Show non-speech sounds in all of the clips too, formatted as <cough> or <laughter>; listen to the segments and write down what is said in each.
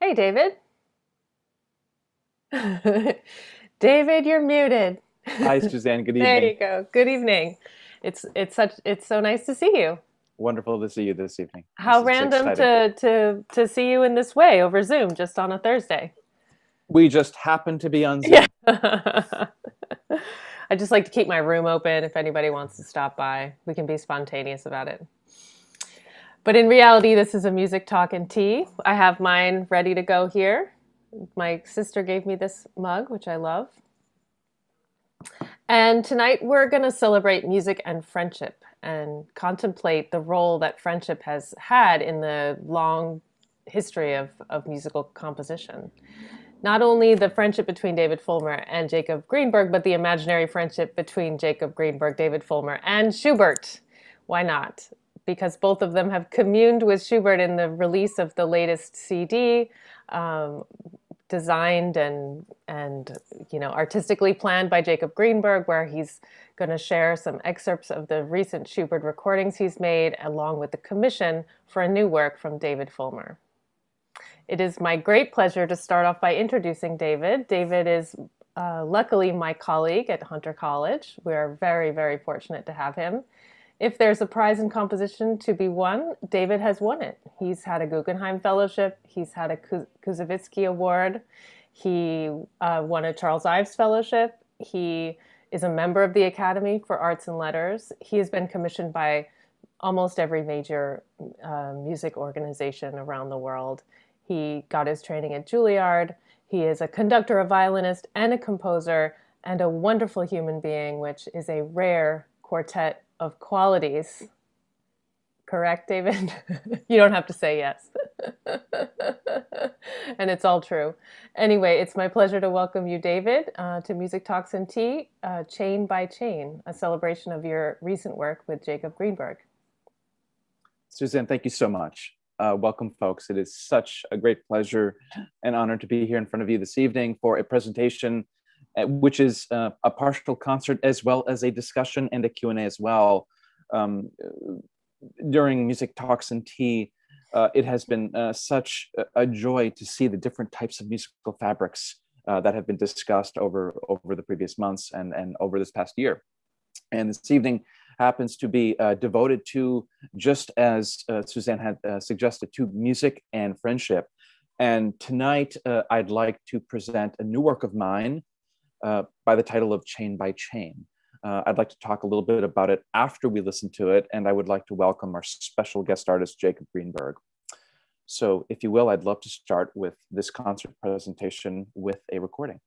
Hey, David. <laughs> David, you're muted. Hi, Suzanne. Good <laughs> evening. there you go. Good evening. It's it's such it's so nice to see you. Wonderful to see you this evening. How this random to to to see you in this way over Zoom just on a Thursday. We just happen to be on Zoom. Yeah. <laughs> I just like to keep my room open if anybody wants to stop by. We can be spontaneous about it. But in reality, this is a music talk and tea. I have mine ready to go here. My sister gave me this mug, which I love. And tonight we're going to celebrate music and friendship and contemplate the role that friendship has had in the long history of, of musical composition. Not only the friendship between David Fulmer and Jacob Greenberg, but the imaginary friendship between Jacob Greenberg, David Fulmer, and Schubert. Why not? Because both of them have communed with Schubert in the release of the latest CD, um, designed and and you know artistically planned by Jacob Greenberg, where he's going to share some excerpts of the recent Schubert recordings he's made, along with the commission for a new work from David Fulmer. It is my great pleasure to start off by introducing David. David is uh, luckily my colleague at Hunter College. We are very, very fortunate to have him. If there's a prize in composition to be won, David has won it. He's had a Guggenheim Fellowship, he's had a Kuz- Koussevitzky Award, he uh, won a Charles Ives Fellowship, he is a member of the Academy for Arts and Letters. He has been commissioned by almost every major uh, music organization around the world. He got his training at Juilliard. He is a conductor, a violinist, and a composer, and a wonderful human being, which is a rare quartet of qualities. Correct, David? <laughs> you don't have to say yes. <laughs> and it's all true. Anyway, it's my pleasure to welcome you, David, uh, to Music Talks and Tea, uh, Chain by Chain, a celebration of your recent work with Jacob Greenberg. Suzanne, thank you so much. Uh, welcome, folks. It is such a great pleasure and honor to be here in front of you this evening for a presentation, which is uh, a partial concert as well as a discussion and a Q&A as well. Um, during Music Talks and Tea, uh, it has been uh, such a- joy to see the different types of musical fabrics uh, that have been discussed over, over the previous months and, and over this past year. And this evening happens to be uh, devoted to, just as uh, Suzanne had uh, suggested, to music and friendship. And tonight, uh, I'd like to present a new work of mine uh, by the title of Chain by Chain. Uh, I'd like to talk a little bit about it after we listen to it, and I would like to welcome our special guest artist, Jacob Greenberg. So, if you will, I'd love to start with this concert presentation with a recording.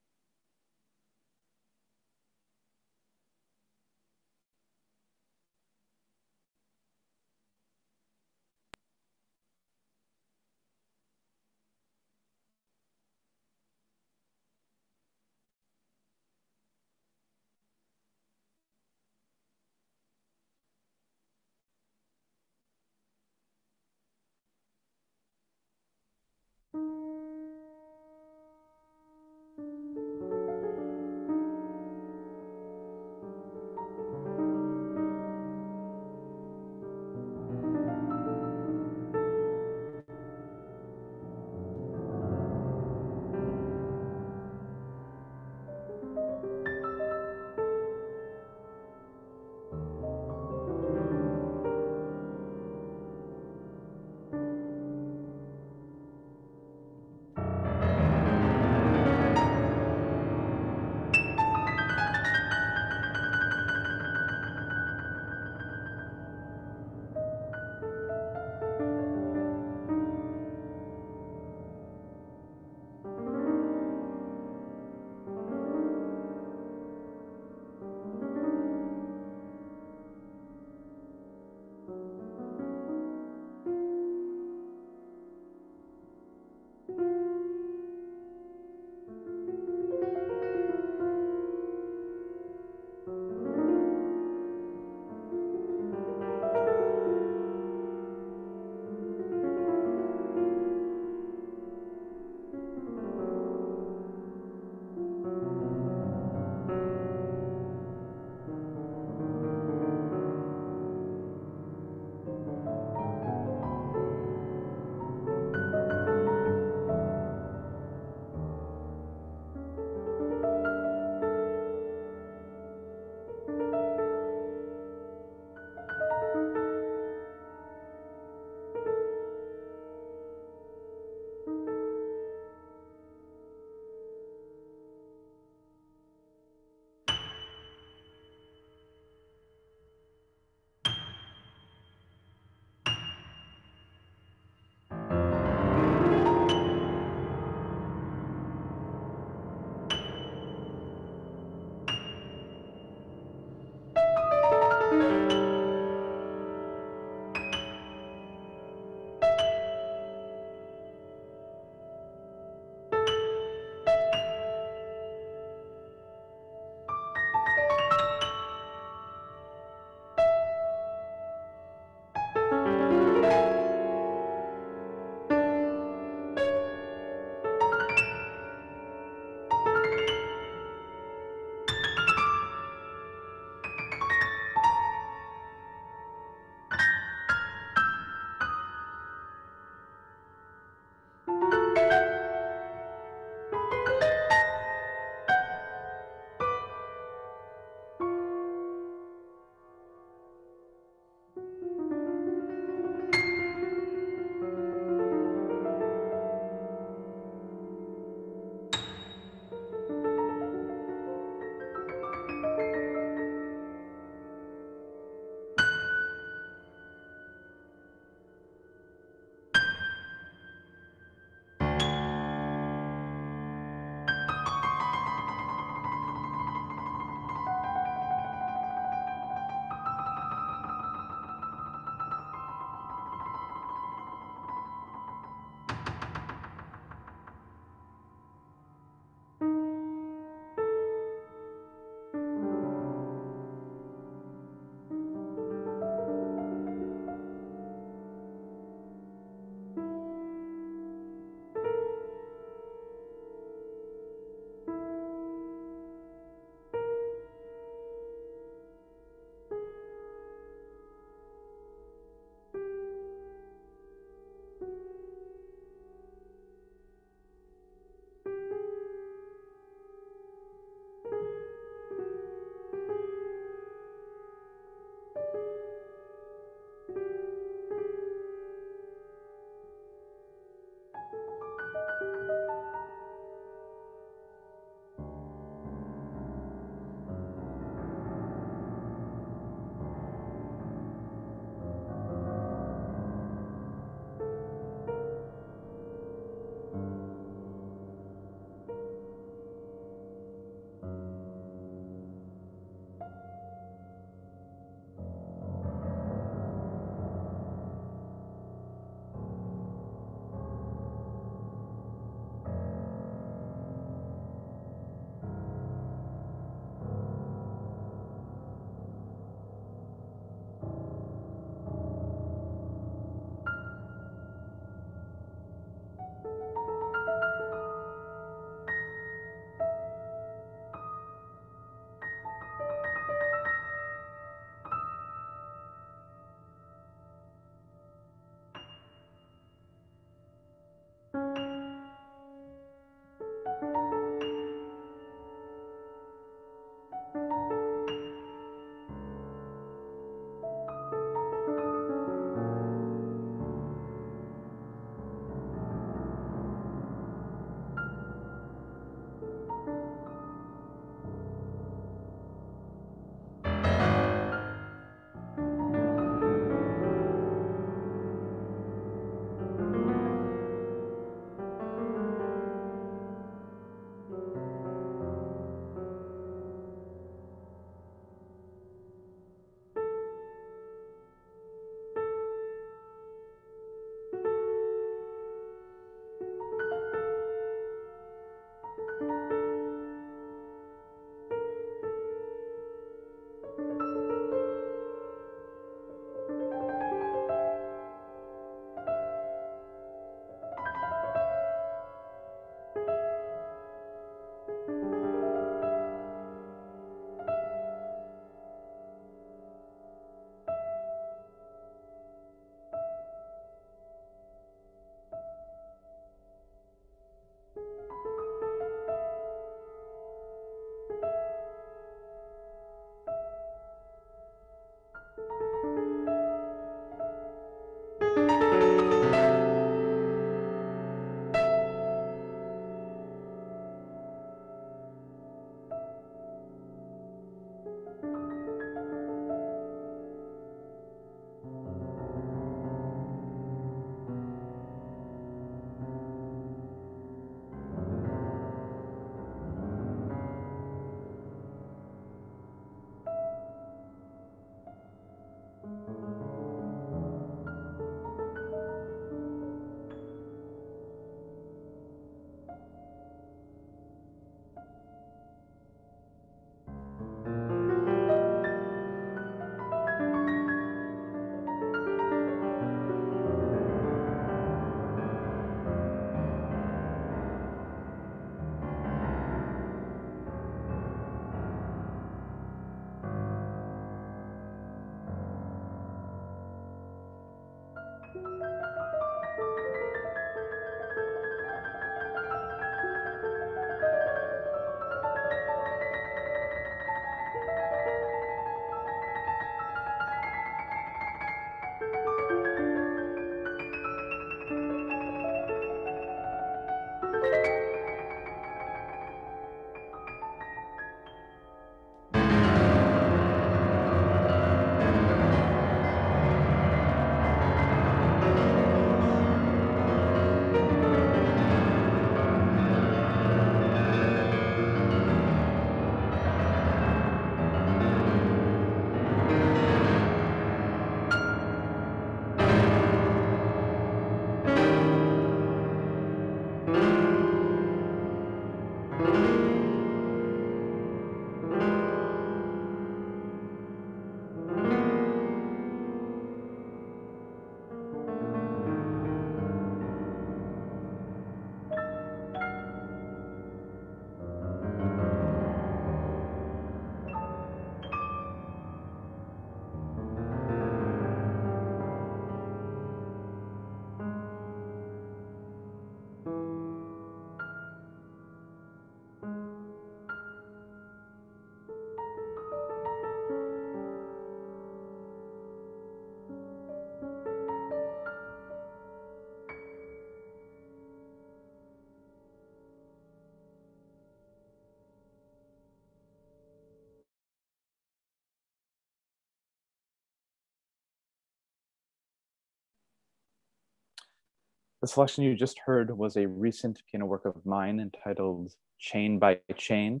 The selection you just heard was a recent piano work of mine entitled Chain by Chain,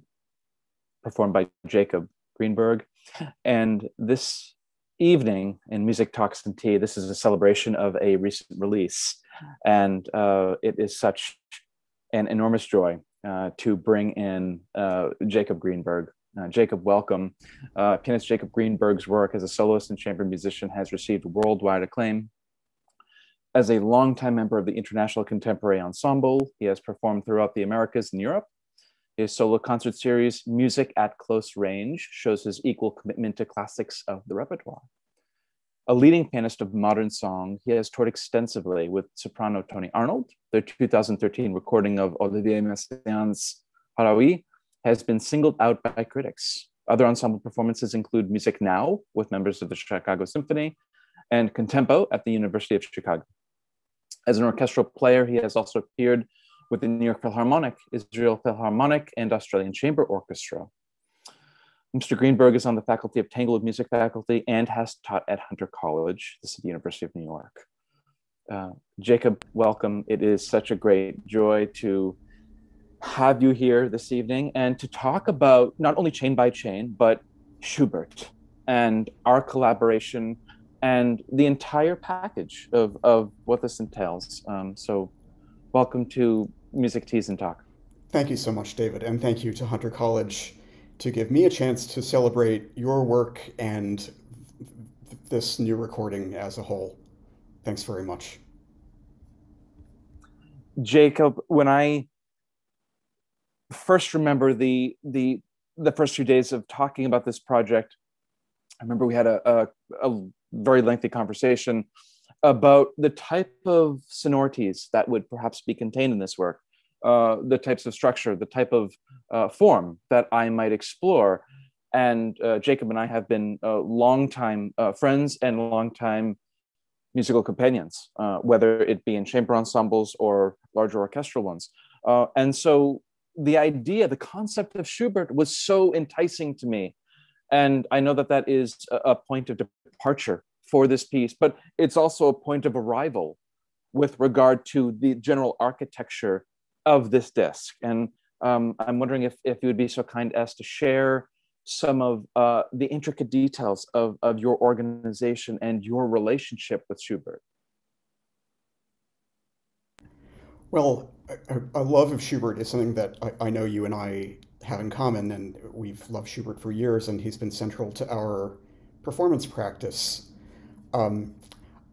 performed by Jacob Greenberg. And this evening in Music Talks and Tea, this is a celebration of a recent release. And uh, it is such an enormous joy uh, to bring in uh, Jacob Greenberg. Uh, Jacob, welcome. Uh, pianist Jacob Greenberg's work as a soloist and chamber musician has received worldwide acclaim as a longtime member of the International Contemporary Ensemble, he has performed throughout the Americas and Europe. His solo concert series, Music at Close Range, shows his equal commitment to classics of the repertoire. A leading pianist of modern song, he has toured extensively with soprano Tony Arnold. Their 2013 recording of Olivier Messiaen's Harawi has been singled out by critics. Other ensemble performances include Music Now with members of the Chicago Symphony and Contempo at the University of Chicago. As an orchestral player, he has also appeared with the New York Philharmonic, Israel Philharmonic, and Australian Chamber Orchestra. Mr. Greenberg is on the faculty of Tanglewood Music faculty and has taught at Hunter College, the City University of New York. Uh, Jacob, welcome. It is such a great joy to have you here this evening and to talk about not only chain by chain, but Schubert and our collaboration and the entire package of, of what this entails. Um, so, welcome to Music Teas and Talk. Thank you so much, David, and thank you to Hunter College to give me a chance to celebrate your work and this new recording as a whole. Thanks very much. Jacob, when I first remember the the the first few days of talking about this project, I remember we had a, a, a very lengthy conversation about the type of sonorities that would perhaps be contained in this work, uh, the types of structure, the type of uh, form that I might explore. And uh, Jacob and I have been uh, longtime uh, friends and longtime musical companions, uh, whether it be in chamber ensembles or larger orchestral ones. And so the idea, the concept of Schubert was so enticing to me. And I know that that is a, point of departure for this piece, but it's also a point of arrival with regard to the general architecture of this disc. And um, I'm wondering if, if you would be so kind as to share some of uh, the intricate details of, of your organization and your relationship with Schubert. Well, a, a love of Schubert is something that I, I know you and I have in common, and we've loved Schubert for years, and he's been central to our performance practice. Um,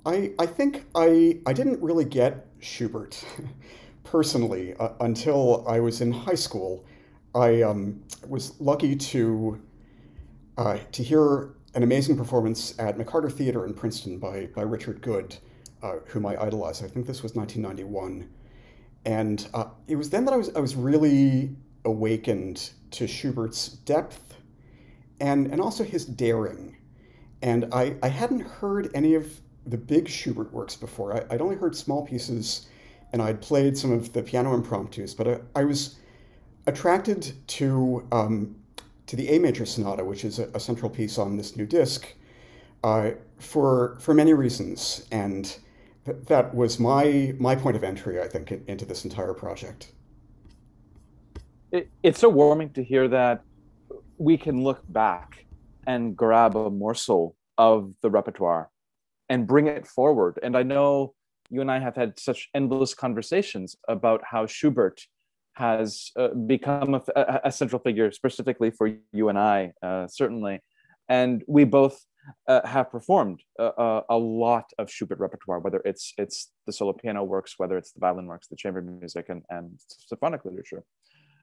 I, I think I, I didn't really get Schubert <laughs> personally uh, until I was in high school. I um, was lucky to, uh, to hear an amazing performance at McCarter Theater in Princeton by, by Richard Goode, uh, whom I idolized. I think this was 1991. And uh, it was then that I was, I was really awakened to Schubert's depth and, and also his daring. And I, I hadn't heard any of the big Schubert works before. I, would only heard small pieces and I'd played some of the piano impromptus, but I, I was attracted to, um, to the A major sonata, which is a, a central piece on this new disc, uh, for, for many reasons. And th- that was my, my point of entry, I think, in, into this entire project. It, it's so warming to hear that we can look back and grab a morsel of the repertoire and bring it forward. And I know you and I have had such endless conversations about how Schubert has uh, become a, a, central figure, specifically for you and I, uh, certainly. And we both uh, have performed a, a, lot of Schubert repertoire, whether it's it's the solo piano works, whether it's the violin works, the chamber music, and, and symphonic literature.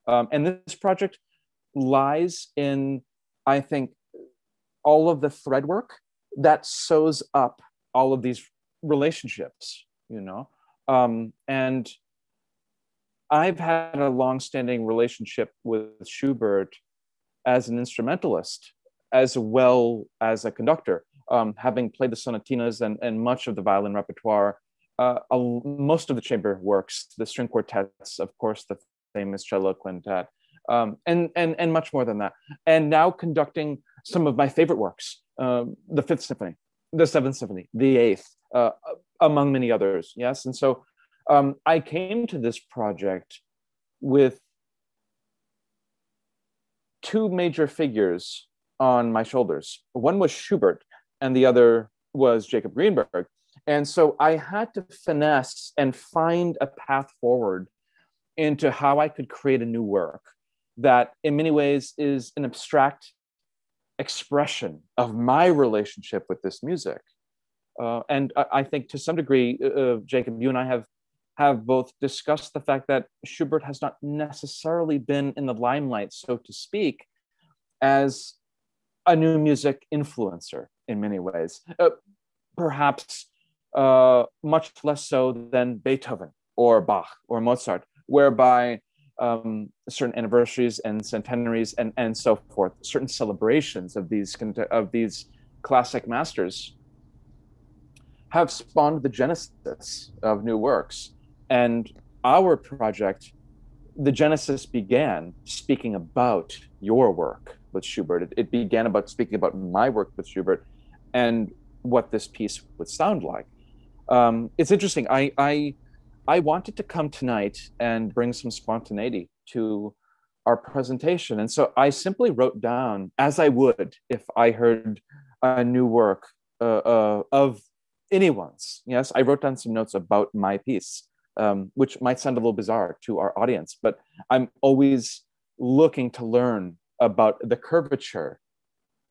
Um, and this project lies in, I think, all of the thread work that sews up all of these relationships you know? Um, and i've had a long-standing relationship with schubert as an instrumentalist as well as a conductor um, having played the sonatinas and, and much of the violin repertoire uh, a, most of the chamber works the string quartets of course the famous cello quintet um, and and and much more than that. And now conducting some of my favorite works, um, the Fifth Symphony, the Seventh Symphony, the Eighth, uh, among many others. Yes, and so Um, I came to this project with two major figures on my shoulders. One was Schubert, and the other was Jacob Greenberg. And so I had to finesse and find a path forward into how I could create a new work that, in many ways, is an abstract expression of my relationship with this music. Uh, and I, I, think to some degree, uh, uh, Jacob, you and I have have both discussed the fact that Schubert has not necessarily been in the limelight, so to speak, as a new music influencer in many ways. Uh, perhaps uh, much less so than Beethoven or Bach or Mozart, whereby um, certain anniversaries and centenaries and, and so forth, certain celebrations of these of these classic masters have spawned the genesis of new works. And our project, the genesis began speaking about your work with Schubert. It, it began about speaking about my work with Schubert and what this piece would sound like. Um, it's interesting. I, I I wanted to come tonight and bring some spontaneity to our presentation. And so I simply wrote down, as I would if I heard a new work uh, uh, of anyone's. Yes, I wrote down some notes about my piece, um, which might sound a little bizarre to our audience, but I'm always looking to learn about the curvature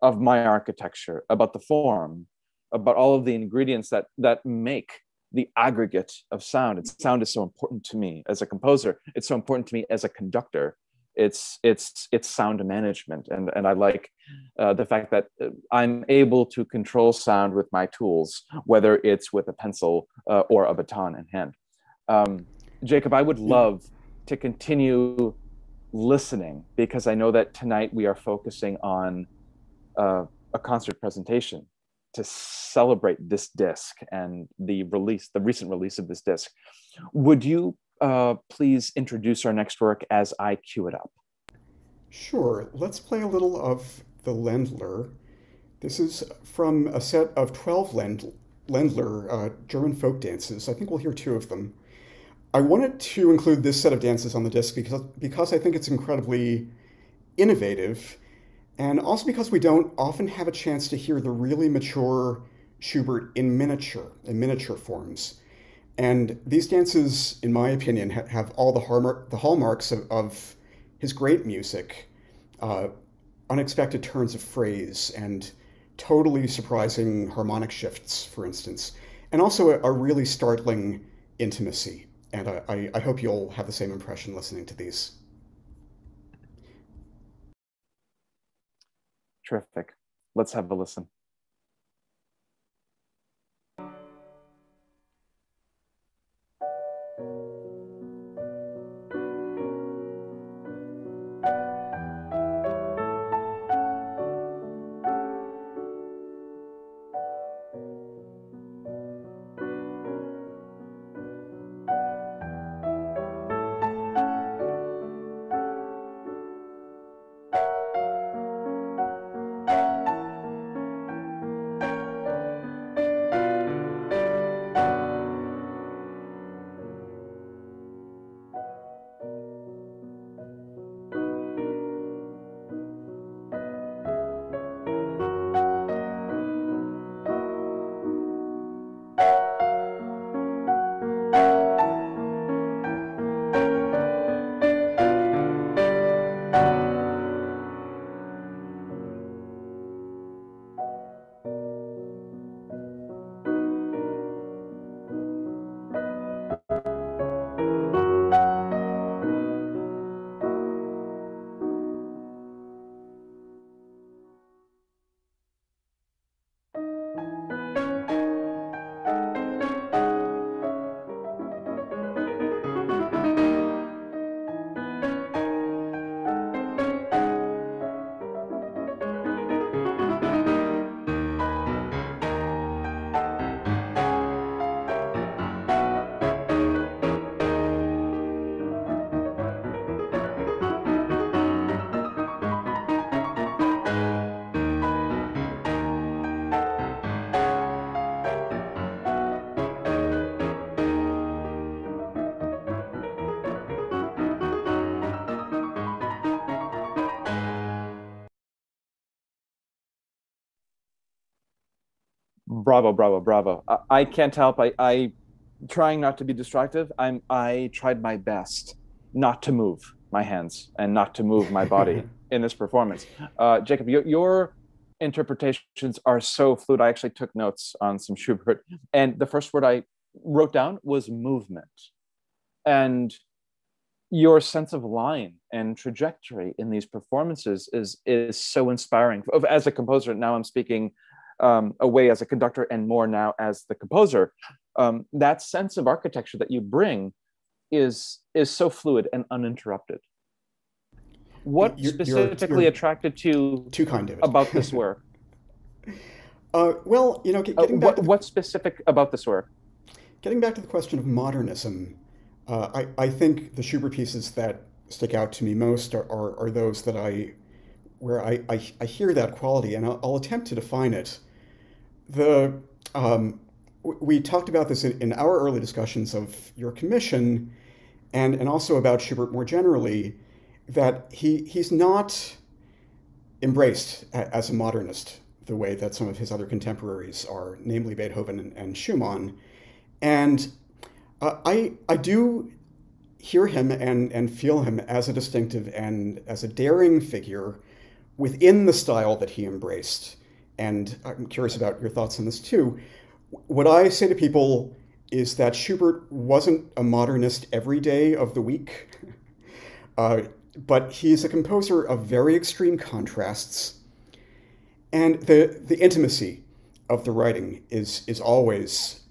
of my architecture, about the form, about all of the ingredients that that make the aggregate of sound. And sound is so important to me as a composer. It's so important to me as a conductor. It's it's it's sound management, and and I like uh, the fact that uh, I'm able to control sound with my tools, whether it's with a pencil uh, or a baton in hand. Um, Jacob, I would love to continue listening because I know that tonight we are focusing on uh, a concert presentation to celebrate this disc and the release, the recent release of this disc. Would you uh, please introduce our next work as I cue it up? Sure. Let's play a little of the Ländler. This is from a set of 12 Lend- Ländler uh, German folk dances. I think we'll hear two of them. I wanted to include this set of dances on the disc because, because I think it's incredibly innovative and also because we don't often have a chance to hear the really mature Schubert in miniature, in miniature forms. And these dances, in my opinion, ha- have all the, the hallmarks of, of, his great music uh, unexpected turns of phrase and totally surprising harmonic shifts, for instance, and also a, a really startling intimacy. And I, I hope you'll have the same impression listening to these. Terrific. Let's have a listen. Bravo, bravo, bravo. I, I can't help. I, I trying not to be distractive. I'm I tried my best not to move my hands and not to move my body <laughs> in this performance. Uh, Jacob, your, your interpretations are so fluid. I actually took notes on some Schubert, and the first word I wrote down was movement, and your sense of line and trajectory in these performances is is so inspiring. As a composer, now I'm speaking um, away as a conductor and more now as the composer. Um, that sense of architecture that you bring is is so fluid and uninterrupted. What you're, specifically you're, you're attracted to too kind of about this <laughs> work? uh, well, you know, uh, getting what, the, what specific about this work? Getting back to the question of modernism, uh, I, I think the Schubert pieces that stick out to me most are, are, are those that I where I, I, I, hear that quality, and I'll, I'll, attempt to define it. The um, we talked about this in, in, our early discussions of your commission, and and also about Schubert more generally, that he he's not embraced as a modernist the way that some of his other contemporaries are, namely Beethoven and, and Schumann, and uh, I I do hear him and and feel him as a distinctive and as a daring figure within the style that he embraced. And I'm curious about your thoughts on this too. What I say to people is that Schubert wasn't a modernist every day of the week, <laughs> uh, but he's a composer of very extreme contrasts. And the, the intimacy of the writing is, is always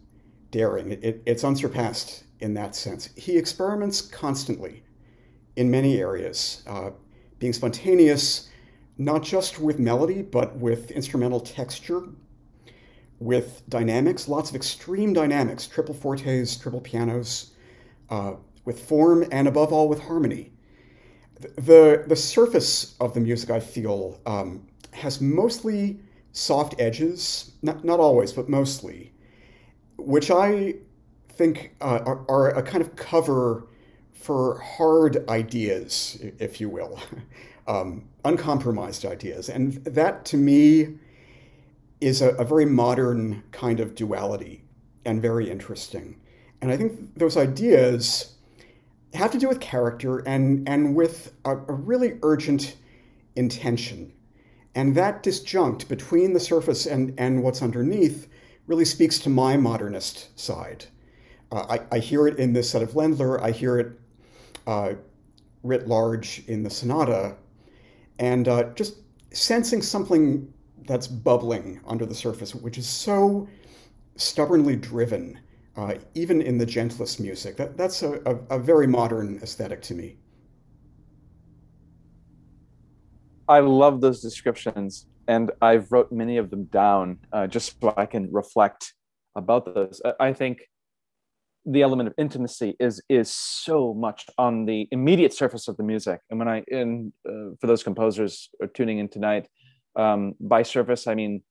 daring. It, it, it's unsurpassed in that sense. He experiments constantly in many areas, uh, being spontaneous, not just with melody, but with instrumental texture, with dynamics, lots of extreme dynamics, triple fortes, triple pianos, uh, with form, and above all, with harmony. The, the surface of the music, I feel, um, has mostly soft edges, not, not always, but mostly, which I think uh, are, are a kind of cover for hard ideas, if you will. <laughs> um, uncompromised ideas. And that to me is a, a, very modern kind of duality and very interesting. And I think those ideas have to do with character and, and with a, a really urgent intention. And that disjunct between the surface and, and what's underneath really speaks to my modernist side. Uh, I, I, hear it in this set of Ländler, I hear it uh, writ large in the sonata, and uh, just sensing something that's bubbling under the surface, which is so stubbornly driven, uh, even in the gentlest music. That, that's a, a, a, very modern aesthetic to me. I love those descriptions, and I've wrote many of them down uh, just so I can reflect about those. I think the element of intimacy is is so much on the immediate surface of the music. And when i and uh, for those composers are tuning in tonight um, by surface i mean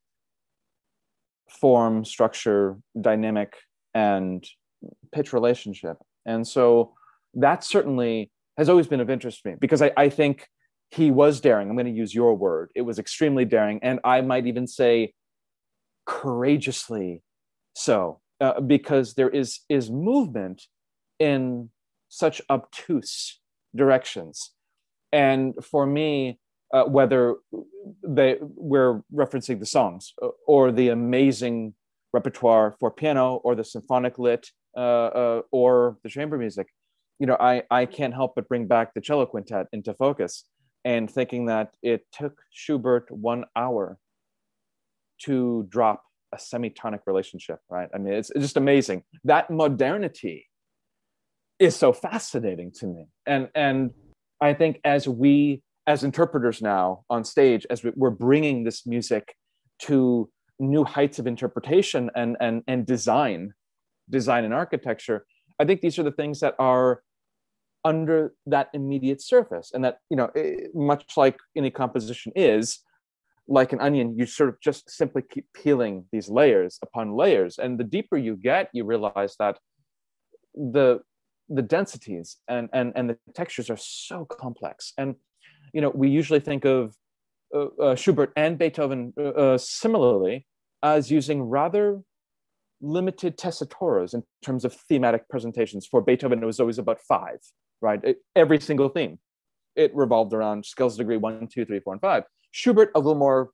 form structure dynamic and pitch relationship. And so that certainly has always been of interest to me because i, I think he was daring. I'm going to use your word. It was extremely daring. And i might even say courageously so uh, because there is is movement in such obtuse directions. And for me uh, whether they we're referencing the songs uh, or the amazing repertoire for piano or the symphonic lit uh, uh, or the chamber music you know I, I can't help but bring back the cello quintet into focus and thinking that it took schubert one hour to drop a semitonic relationship, right? I mean, it's, it's just amazing. That modernity is so fascinating to me. And, and I think as we, as interpreters now on stage, as we're bringing this music to new heights of interpretation and, and, and design, design and architecture, I think these are the things that are under that immediate surface and that, you know, eh, much like any composition is, like an onion, you sort of just simply keep peeling these layers upon layers. And the deeper you get, you realize that the the densities and and and the textures are so complex. And you know, we usually think of uh, uh, Schubert and Beethoven uh, uh similarly as using rather limited tessituras in terms of thematic presentations. For Beethoven, it was always about five, right? It, every single theme. It revolved around scales degree one, two, three, four, and five. Schubert, a little more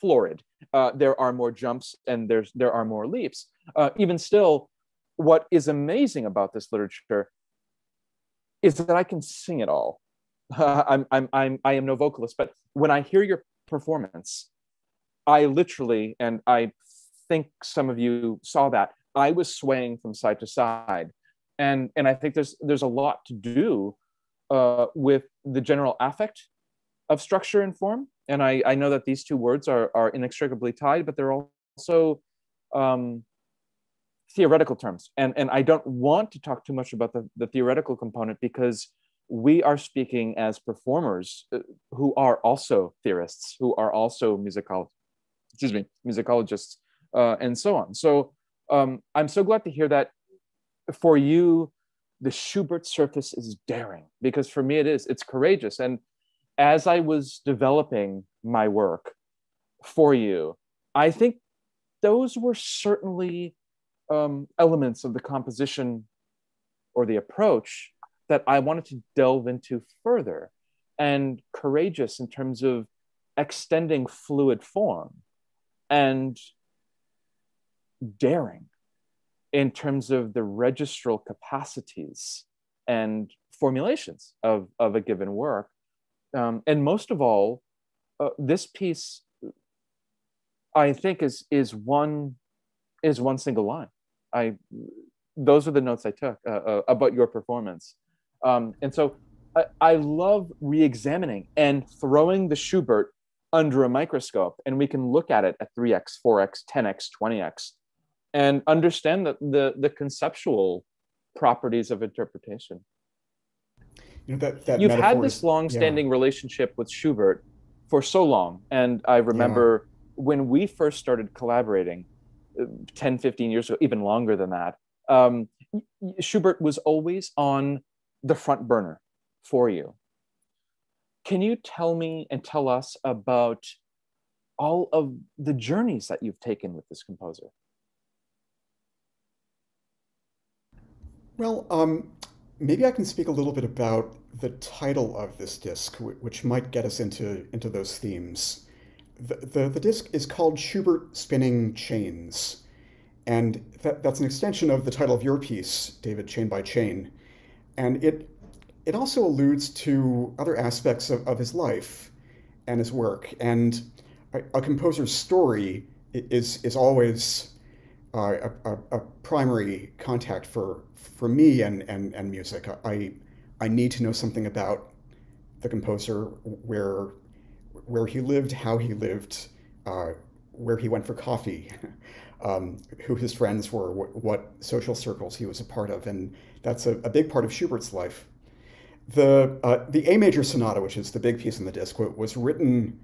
florid. Uh, there are more jumps and there's there are more leaps. Uh, even still, what is amazing about this literature is that I can sing it all. Uh, <laughs> I'm, I'm, I'm, I am no vocalist, but when I hear your performance, I literally, and I think some of you saw that, I was swaying from side to side. And, and I think there's, there's a lot to do uh, with the general affect of structure and form. And I, I know that these two words are, are inextricably tied, but they're also um, theoretical terms. And, and I don't want to talk too much about the, the theoretical component because we are speaking as performers uh, who are also theorists, who are also musical, excuse me, musicologists, uh, and so on. So um, I'm so glad to hear that for you, the Schubert surface is daring because for me it is. It's courageous. And as I was developing my work for you, I think those were certainly um, elements of the composition or the approach that I wanted to delve into further and courageous in terms of extending fluid form and daring in terms of the registral capacities and formulations of, of a given work. Um, and most of all, uh, this piece, I think, is is one is one single line. I those are the notes I took uh, uh, about your performance, um, and so I, I love re-examining and throwing the Schubert under a microscope, and we can look at it at three x, four x, ten x, twenty x, and understand the, the the conceptual properties of interpretation. You know, that, that You've had this long-standing yeah. relationship with Schubert for so long, and I remember yeah. when we first started collaborating 10, 15 years ago, even longer than that, um, Schubert was always on the front burner for you. Can you tell me and tell us about all of the journeys that you've taken with this composer? Well, um, maybe I can speak a little bit about the title of this disc, which might get us into, into those themes. The, the, the disc is called Schubert Spinning Chains. And that, that's an extension of the title of your piece, David, Chain by Chain. And it, it also alludes to other aspects of, of his life and his work. And a, a composer's story is, is always uh, a, a, primary contact for, for me and, and, and music. I, I need to know something about the composer, where where he lived, how he lived, uh, where he went for coffee, <laughs> um, who his friends were, what, what, social circles he was a part of, and that's a, a big part of Schubert's life. The uh, the A major sonata, which is the big piece in the disc, was written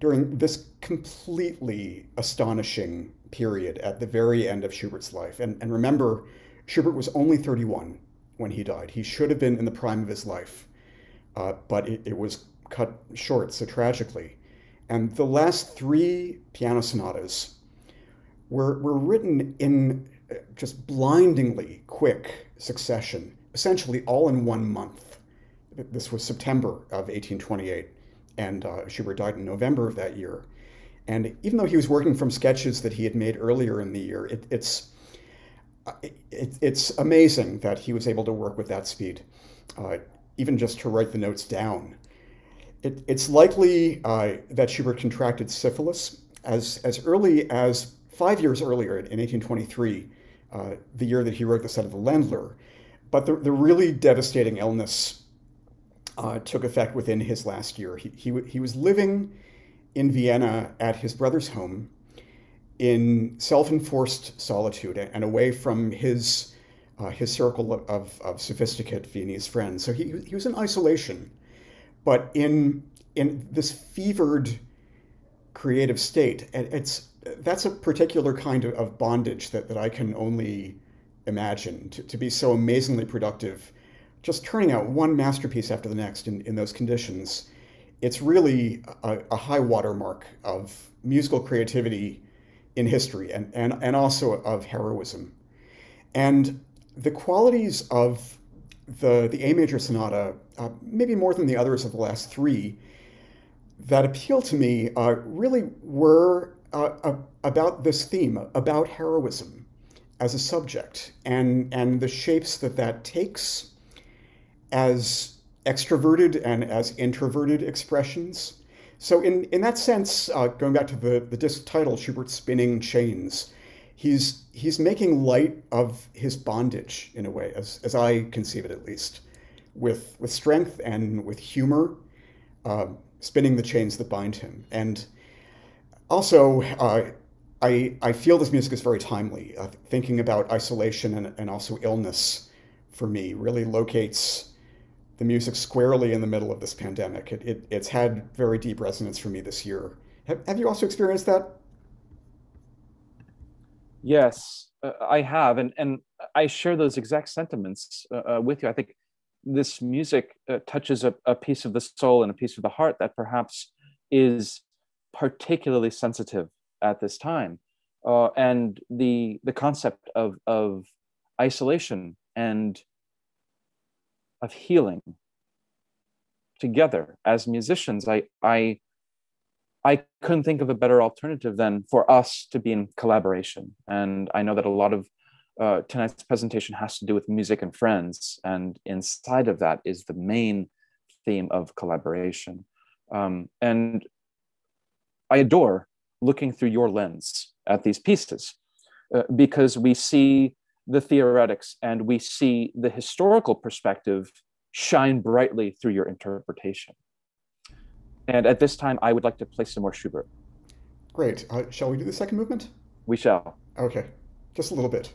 during this completely astonishing period at the very end of Schubert's life. And, and remember, Schubert was only 31 when he died. He should have been in the prime of his life, uh, but it, it was cut short so tragically. And the last three piano sonatas were, were written in uh, just blindingly quick succession, essentially all in one month. This was September of 1828, and uh, Schubert died in November of that year. And even though he was working from sketches that he had made earlier in the year, it, it's uh, it, it's amazing that he was able to work with that speed, uh, even just to write the notes down it, it's likely uh, that Schubert contracted syphilis as, as early as five years earlier in 1823, uh, the year that he wrote the set of the Ländler. But the, the really devastating illness uh, took effect within his last year. He, he, he was living in Vienna at his brother's home in self-enforced solitude and away from his, uh, his circle of, of, of sophisticate Viennese friends. So he, he was in isolation but in in this fevered creative state, And it's that's a particular kind of, of bondage that, that I can only imagine to, to be so amazingly productive, just turning out one masterpiece after the next in, in those conditions. It's really a, a high watermark of musical creativity in history and, and, and also of heroism. And the qualities of the, the A major sonata, uh, maybe more than the others of the last three, that appeal to me uh, really were uh, about this theme, about heroism as a subject, and, and the shapes that that takes as extroverted and as introverted expressions. So, in, in that sense, uh, going back to the, the disc title, Schubert Spinning Chains, he's, he's making light of his bondage in a way, as, as I conceive it at least, with, with strength and with humor. Uh, spinning the chains that bind him. And also, uh, I, I feel this music is very timely. Uh, thinking about isolation and, and also illness for me really locates the music squarely in the middle of this pandemic. It, it, it's had very deep resonance for me this year. Have, have you also experienced that? Yes, uh, I have. And, and I share those exact sentiments uh, uh with you. I think this music uh, touches a, a, piece of the soul and a piece of the heart that perhaps is particularly sensitive at this time. Uh, and the the concept of of isolation and of healing together as musicians, I I I couldn't think of a better alternative than for us to be in collaboration. And I know that a lot of uh, tonight's presentation has to do with music and friends, and inside of that is the main theme of collaboration. Um, and I adore looking through your lens at these pieces uh, because we see the theoretics and we see the historical perspective shine brightly through your interpretation. And at this time, I would like to play some more Schubert. Great. Uh, shall we do the second movement? We shall. Okay, just a little bit.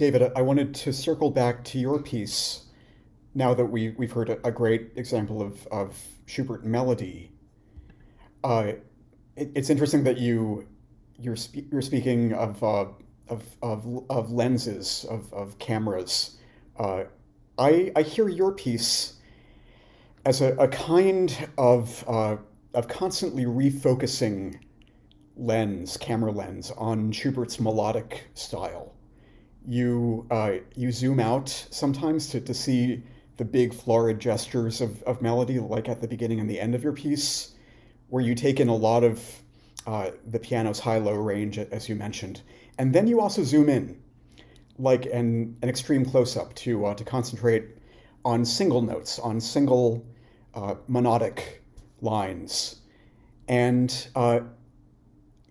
David, I wanted to circle back to your piece now that we, we've heard a, a great example of, of Schubert melody. Uh, it, it's interesting that you you're, spe- you're speaking of, uh, of, of, of lenses, of, of cameras. Uh, I, I hear your piece as a, a kind of, uh, of constantly refocusing lens, camera lens, on Schubert's melodic style. You uh, you zoom out sometimes to, to see the big florid gestures of, of melody, like at the beginning and the end of your piece, where you take in a lot of uh, the piano's high-low range, as you mentioned, and then you also zoom in, like an, an extreme close-up to uh, to concentrate on single notes, on single uh, monodic lines, and uh,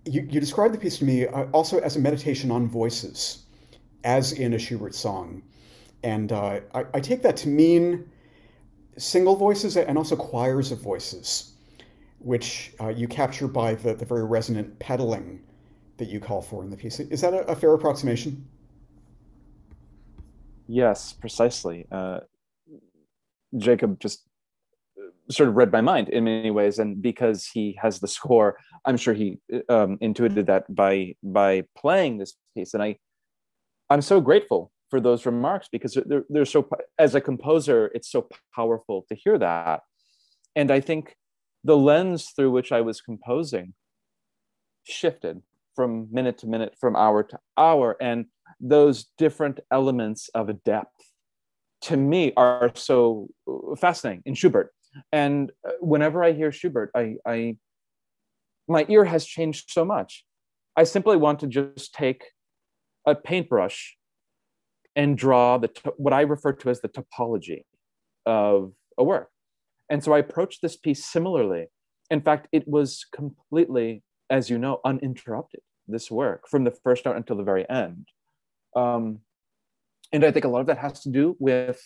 you, you described the piece to me uh, also as a meditation on voices, as in a Schubert song. And uh, I, I, take that to mean single voices and also choirs of voices, which uh, you capture by the, the very resonant pedaling that you call for in the piece. Is that a, a fair approximation? Yes, precisely. Uh, Jacob just sort of read my mind in many ways and because he has the score i'm sure he um, intuited that by by playing this piece and i i'm so grateful for those remarks because they're, they're so as a composer it's so powerful to hear that. And i think the lens through which i was composing shifted from minute to minute from hour to hour. And those different elements of depth to me are so fascinating in schubert. And uh, whenever I hear Schubert, I, I my ear has changed so much. I simply want to just take a paintbrush and draw the what I refer to as the topology of a work. And so I approached this piece similarly. In fact, it was completely, as you know, uninterrupted, this work from the first note until the very end. Um, and I think a lot of that has to do with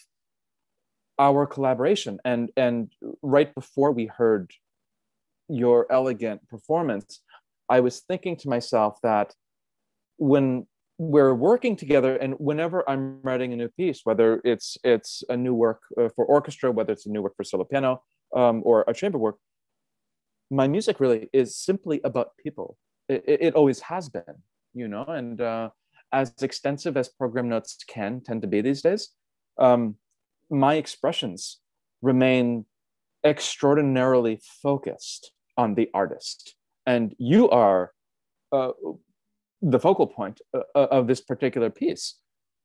our collaboration and and right before we heard your elegant performance i was thinking to myself that when we're working together and whenever i'm writing a new piece whether it's it's a new work uh, for orchestra whether it's a new work for solo piano um, or a chamber work my music really is simply about people it, it always has been you know and uh, as extensive as program notes can tend to be these days um, my expressions remain extraordinarily focused on the artist. And you are uh, the focal point uh, uh, of this particular piece.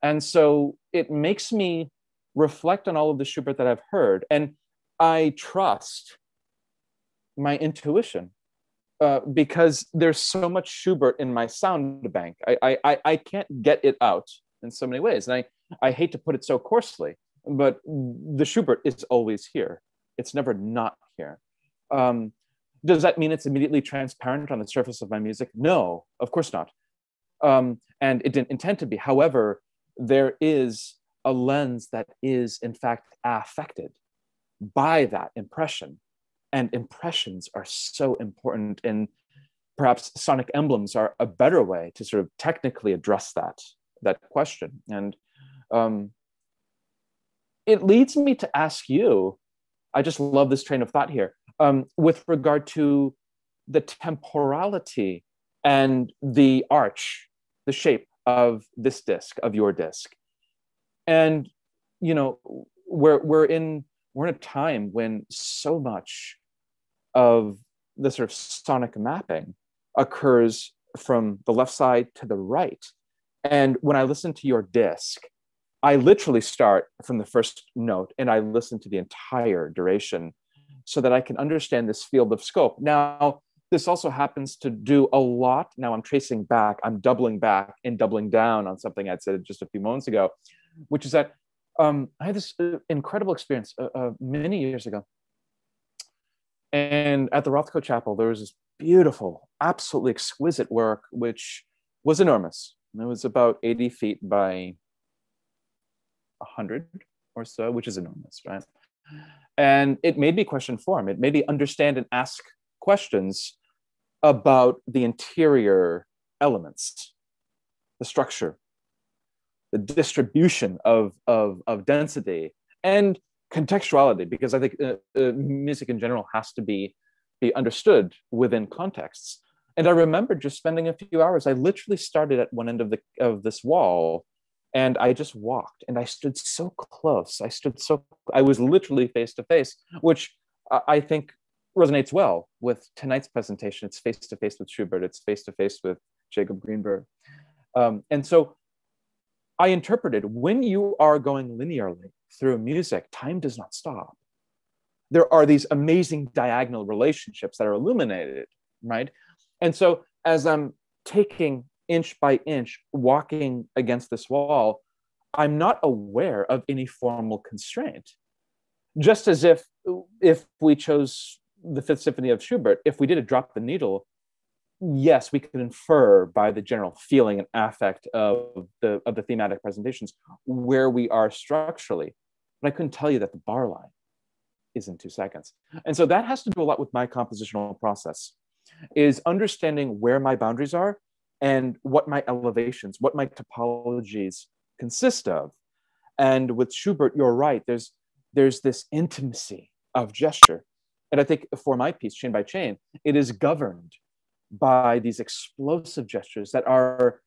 And so it makes me reflect on all of the Schubert that I've heard. And I trust my intuition uh, because there's so much Schubert in my sound bank. I, I, I can't get it out in so many ways. And I, I hate to put it so coarsely, but the Schubert is always here. It's never not here. Um, does that mean it's immediately transparent on the surface of my music? No, of course not. Um, and it didn't intend to be. However, there is a lens that is, in fact, affected by that impression. And impressions are so important. And perhaps sonic emblems are a better way to sort of technically address that, that question. And um, it leads me to ask you i just love this train of thought here um, with regard to the temporality and the arch the shape of this disc of your disc and you know we're we're in we're in a time when so much of the sort of sonic mapping occurs from the left side to the right and when i listen to your disc I literally start from the first note and I listen to the entire duration so that I can understand this field of scope. Now, this also happens to do a lot. Now I'm tracing back, I'm doubling back and doubling down on something I'd said just a few moments ago, which is that um, I had this uh, incredible experience uh, uh, many years ago. And at the Rothko Chapel, there was this beautiful, absolutely exquisite work, which was enormous. It was about 80 feet by 100 or so, which is enormous, right? And it made me question form. It made me understand and ask questions about the interior elements, the structure, the distribution of, of, of density, and contextuality, because I think uh, uh, music in general has to be, be understood within contexts. And I remember just spending a few hours. I literally started at one end of the of this wall and i just walked and i stood so close i stood so i was literally face to face which i think resonates well with tonight's presentation. It's face to face with Schubert. It's face to face with Jacob Greenberg. Um, and so I interpreted when you are going linearly through music, time does not stop. There are these amazing diagonal relationships that are illuminated, right? And so as I'm taking inch by inch, walking against this wall, I'm not aware of any formal constraint. Just as if if we chose the Fifth Symphony of Schubert, if we did a drop the needle, yes, we could infer by the general feeling and affect of the of the thematic presentations where we are structurally. But I couldn't tell you that the bar line is in two seconds. And so that has to do a lot with my compositional process, is understanding where my boundaries are and what my elevations, what my topologies consist of. And with Schubert, you're right. There's there's this intimacy of gesture. And I think for my piece, Chain by Chain, it is governed by these explosive gestures that are,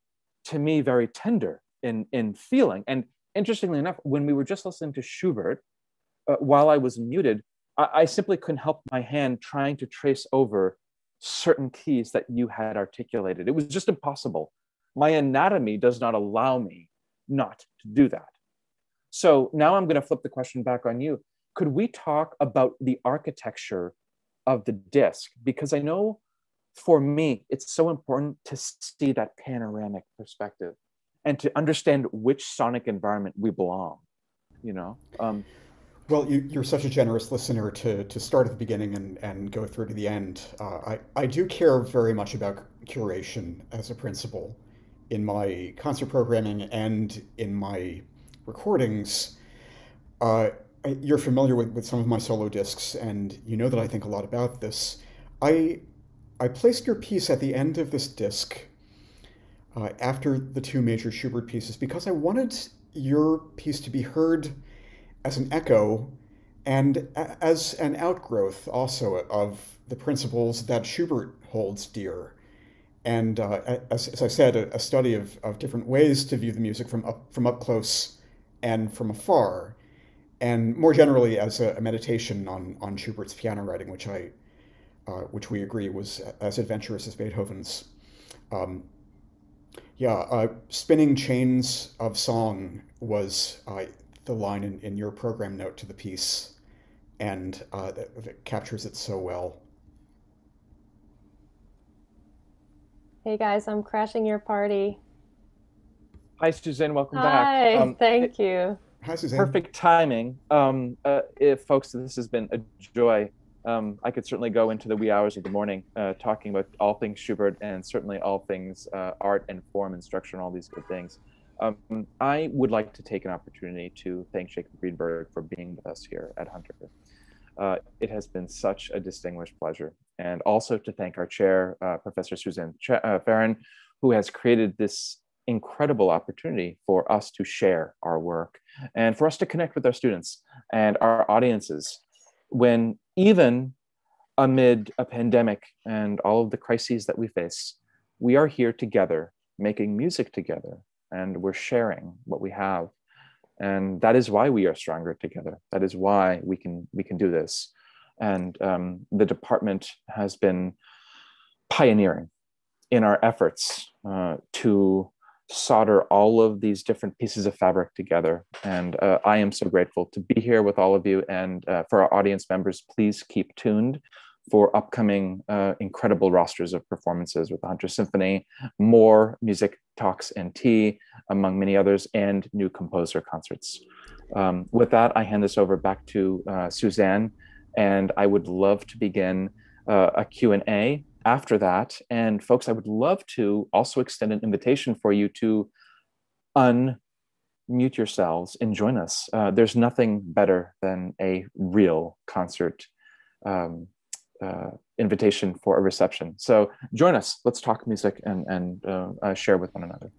to me, very tender in, in feeling. And interestingly enough, when we were just listening to Schubert, uh, while I was muted, I, I simply couldn't help my hand trying to trace over certain keys that you had articulated. It was just impossible. My anatomy does not allow me not to do that. So now I'm going to flip the question back on you. Could we talk about the architecture of the disc? Because I know for me, it's so important to see that panoramic perspective and to understand which sonic environment we belong, you know? Um, well, you, are such a generous listener to, to start at the beginning and, and go through to the end. Uh, I, I do care very much about curation as a principle in my concert programming and in my recordings, uh, you're familiar with, with some of my solo discs, and you know that I think a lot about this. I I placed your piece at the end of this disc uh, after the two major Schubert pieces because I wanted your piece to be heard as an echo and as an outgrowth also of the principles that Schubert holds dear. And uh, as, as, I said, a, a study of, of different ways to view the music from up, from up close and from afar, and more generally as a, a meditation on, on Schubert's piano writing, which I, uh, which we agree was as adventurous as Beethoven's. Um, yeah, uh, spinning chains of song was uh, the line in, in your program note to the piece, and uh, that, that captures it so well. Hey guys, I'm crashing your party. Hi, Suzanne. Welcome Hi, back. Hi, um, thank you. Hi. Perfect timing. Um, uh, if folks, this has been a joy. Um, I could certainly go into the wee hours of the morning uh, talking about all things Schubert and certainly all things uh, art and form and structure and all these good things. Um, I would like to take an opportunity to thank Jacob Greenberg for being with us here at Hunter. Uh, it has been such a distinguished pleasure. And also to thank our chair, uh, Professor Suzanne Ch- uh, Farrin, who has created this incredible opportunity for us to share our work and for us to connect with our students and our audiences when even amid a pandemic and all of the crises that we face we are here together making music together and we're sharing what we have. And that is why we are stronger together. That is why we can we can do this. And um, the department has been pioneering in our efforts uh, to solder all of these different pieces of fabric together. And uh, I am so grateful to be here with all of you. And uh, for our audience members, please keep tuned for upcoming uh, incredible rosters of performances with the Hunter Symphony, more music talks and tea, among many others, and new composer concerts. Um, with that, I hand this over back to uh, Suzanne, and I would love to begin uh, a Q&A after that. And folks, I would love to also extend an invitation for you to unmute yourselves and join us. Uh, there's nothing better than a real concert um, uh, invitation for a reception. So join us. Let's talk music and, and uh, uh share with one another.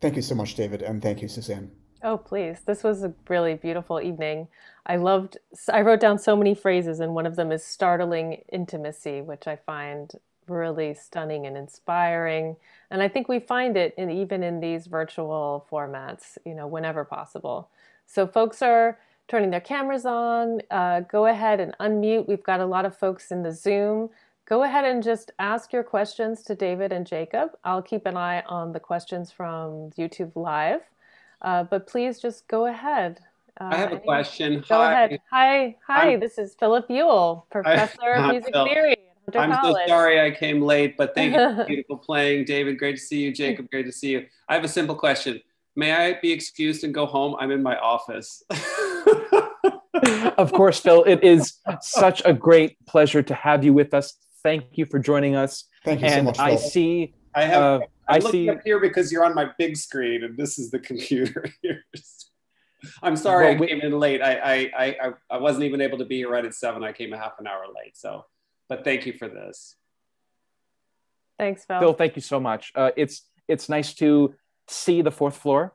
Thank you so much, David. And thank you, Suzanne. Oh, please. This was a really beautiful evening. I loved, I wrote down so many phrases, and one of them is startling intimacy, which I find really stunning and inspiring. And I think we find it in even in these virtual formats, you know, whenever possible. So folks are turning their cameras on, uh, go ahead and unmute. We've got a lot of folks in the Zoom. Go ahead and just ask your questions to David and Jacob. I'll keep an eye on the questions from YouTube Live, uh, but please just go ahead. Uh, I have a question. Go hi. ahead. Hi, hi. I'm, this is Philip Ewell, professor I, of <laughs> music Phil. theory. I'm College. so sorry I came late, but thank you for <laughs> beautiful playing. David, great to see you. Jacob, great to see you. I have a simple question. May I be excused and go home? I'm in my office. of course, Phil. It is such a great pleasure to have you with us. Thank you for joining us. Thank you and so much. I see. I have. Uh, I'm I looking see, up here because you're on my big screen, and this is the computer <laughs> here. I'm sorry well, I came in late. I, I I I wasn't even able to be here right at seven. I came a half an hour late. So, but thank you for this. Thanks, Phil. Phil, thank you so much. Uh, it's it's nice to see the fourth floor.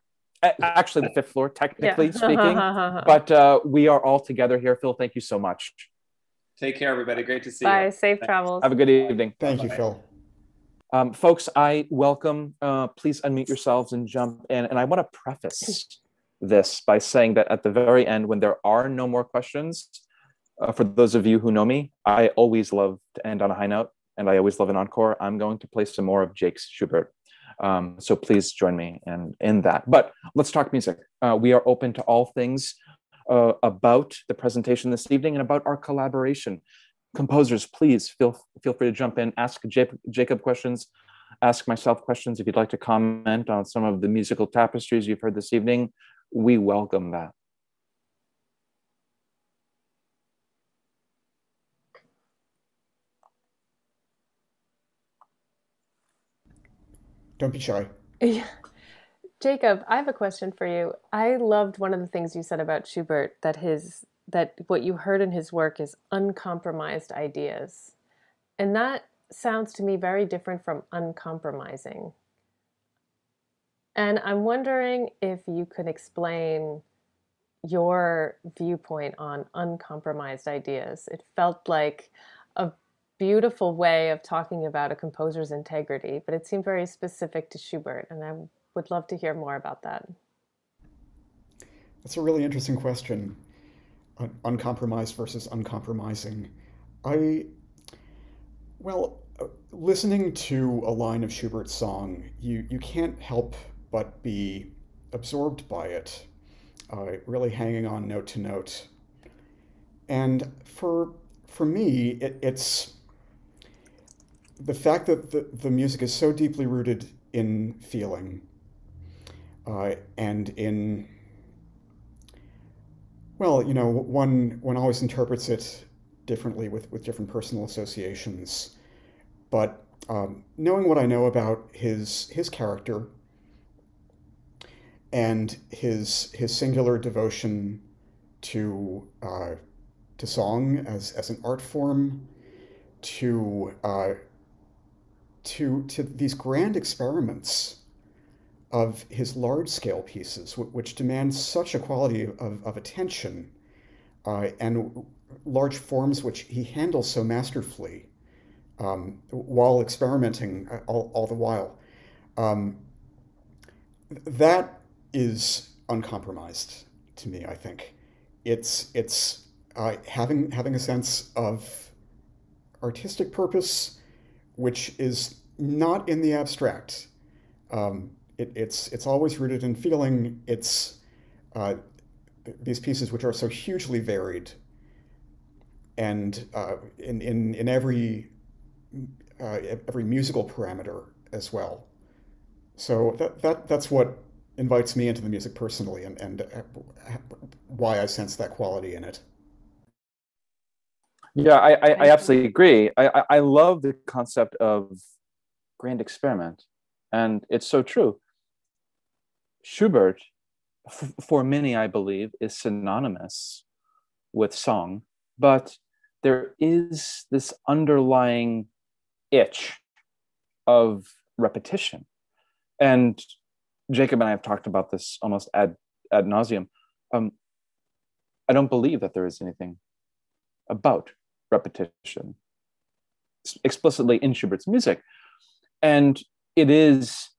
Actually, the fifth floor, technically yeah. <laughs> speaking. <laughs> but uh, we are all together here. Phil, thank you so much. Take care, everybody. Great to see Bye. you. Bye. Safe travels. Have a good evening. Thank Bye-bye. you, Phil. Um, folks, I welcome, uh, please unmute yourselves and jump in. And I want to preface this by saying that at the very end, when there are no more questions, uh, for those of you who know me, I always love to end on a high note and I always love an encore. I'm going to play some more of Jake's Schubert. Um, so please join me in, in that. But let's talk music. Uh, we are open to all things uh, about the presentation this evening and about our collaboration. Composers, please feel, feel free to jump in, ask Jacob questions, ask myself questions if you'd like to comment on some of the musical tapestries you've heard this evening. We welcome that. Don't be shy. Yeah. Jacob, I have a question for you. I loved one of the things you said about Schubert that his that what you heard in his work is uncompromised ideas. And that sounds to me very different from uncompromising. And I'm wondering if you could explain your viewpoint on uncompromised ideas. It felt like a beautiful way of talking about a composer's integrity, but it seemed very specific to Schubert, and I would love to hear more about that. That's a really interesting question. Uncompromised versus uncompromising. I, well, uh, listening to a line of Schubert's song, you, you can't help but be absorbed by it, uh, really hanging on note to note. And for for me, it, it's the fact that the, the music is so deeply rooted in feeling uh, and in well, you know, one one always interprets it differently with, with different personal associations. But um, knowing what I know about his his character and his his singular devotion to uh, to song as, as an art form, to uh, to, to these grand experiments of his large scale pieces, which demand such a quality of, of attention uh, and large forms which he handles so masterfully um, while experimenting uh, all, all the while. Um, that is uncompromised to me, I think. It's, it's uh, having, having a sense of artistic purpose which is not in the abstract. Um, it, it's it's always rooted in feeling. It's uh, these pieces which are so hugely varied, and uh, in, in in every uh, every musical parameter as well. So that that that's what invites me into the music personally, and and uh, why I sense that quality in it. Yeah, I, I, I absolutely agree. I, I love the concept of grand experiment, and it's so true. Schubert, f- for many, I believe, is synonymous with song, but there is this underlying itch of repetition. And Jacob and I have talked about this almost ad, ad nauseum. Um, I don't believe that there is anything about repetition explicitly in Schubert's music. And it is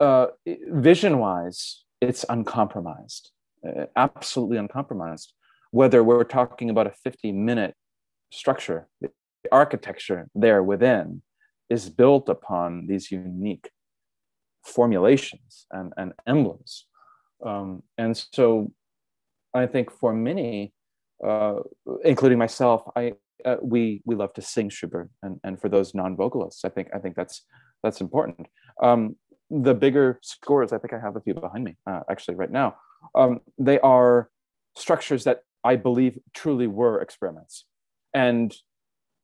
uh, vision wise, it's uncompromised, uh, absolutely uncompromised. whether we're talking about a 50 minute structure, the architecture there within is built upon these unique formulations and, and emblems. Um, and so I think for many, uh, including myself, I, uh, we, we love to sing Schubert. And, and for those non-vocalists, I think, I think that's, that's important. Um, the bigger scores, I think I have a few behind me, uh, actually right now. Um, they are structures that I believe truly were experiments. And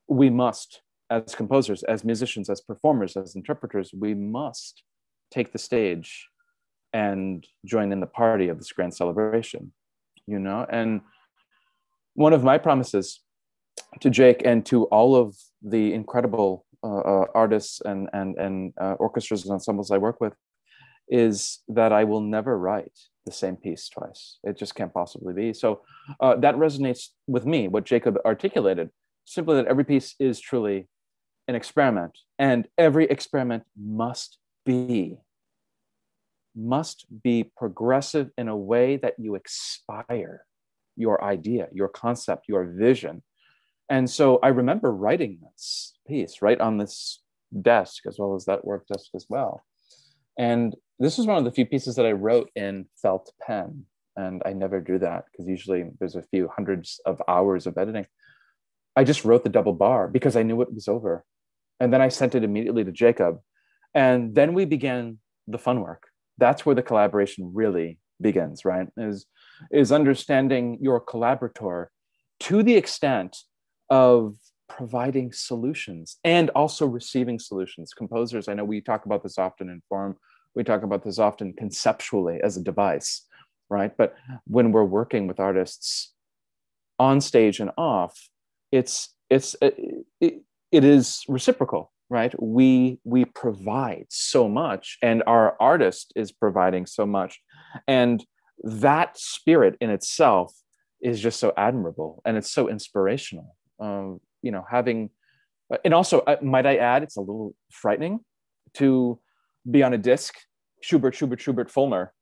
we must, as composers, as musicians, as performers, as interpreters, we must take the stage and join in the party of this grand celebration, you know? And one of my promises to Jake and to all of the incredible uh, uh, artists and, and, and uh, orchestras and ensembles I work with is that I will never write the same piece twice. It just can't possibly be. So uh, that resonates with me, what Jacob articulated, simply that every piece is truly an experiment and every experiment must be must be progressive in a way that you expire your idea, your concept, your vision. And so I remember writing this piece right on this desk, as well as that work desk as well. And this was one of the few pieces that I wrote in felt pen. And I never do that because usually there's a few hundreds of hours of editing. I just wrote the double bar because I knew it was over. And then I sent it immediately to Jacob. And then we began the fun work that's where the collaboration really begins, right? Is is understanding your collaborator to the extent of providing solutions and also receiving solutions. Composers, I know we talk about this often in form, we talk about this often conceptually as a device, right? But when we're working with artists on stage and off, it's it's it, it, it is reciprocal right we we provide so much and our artist is providing so much and that spirit in itself is just so admirable and it's so inspirational um, you know having and also uh, might i add it's a little frightening to be on a disc. Schubert schubert schubert fulmer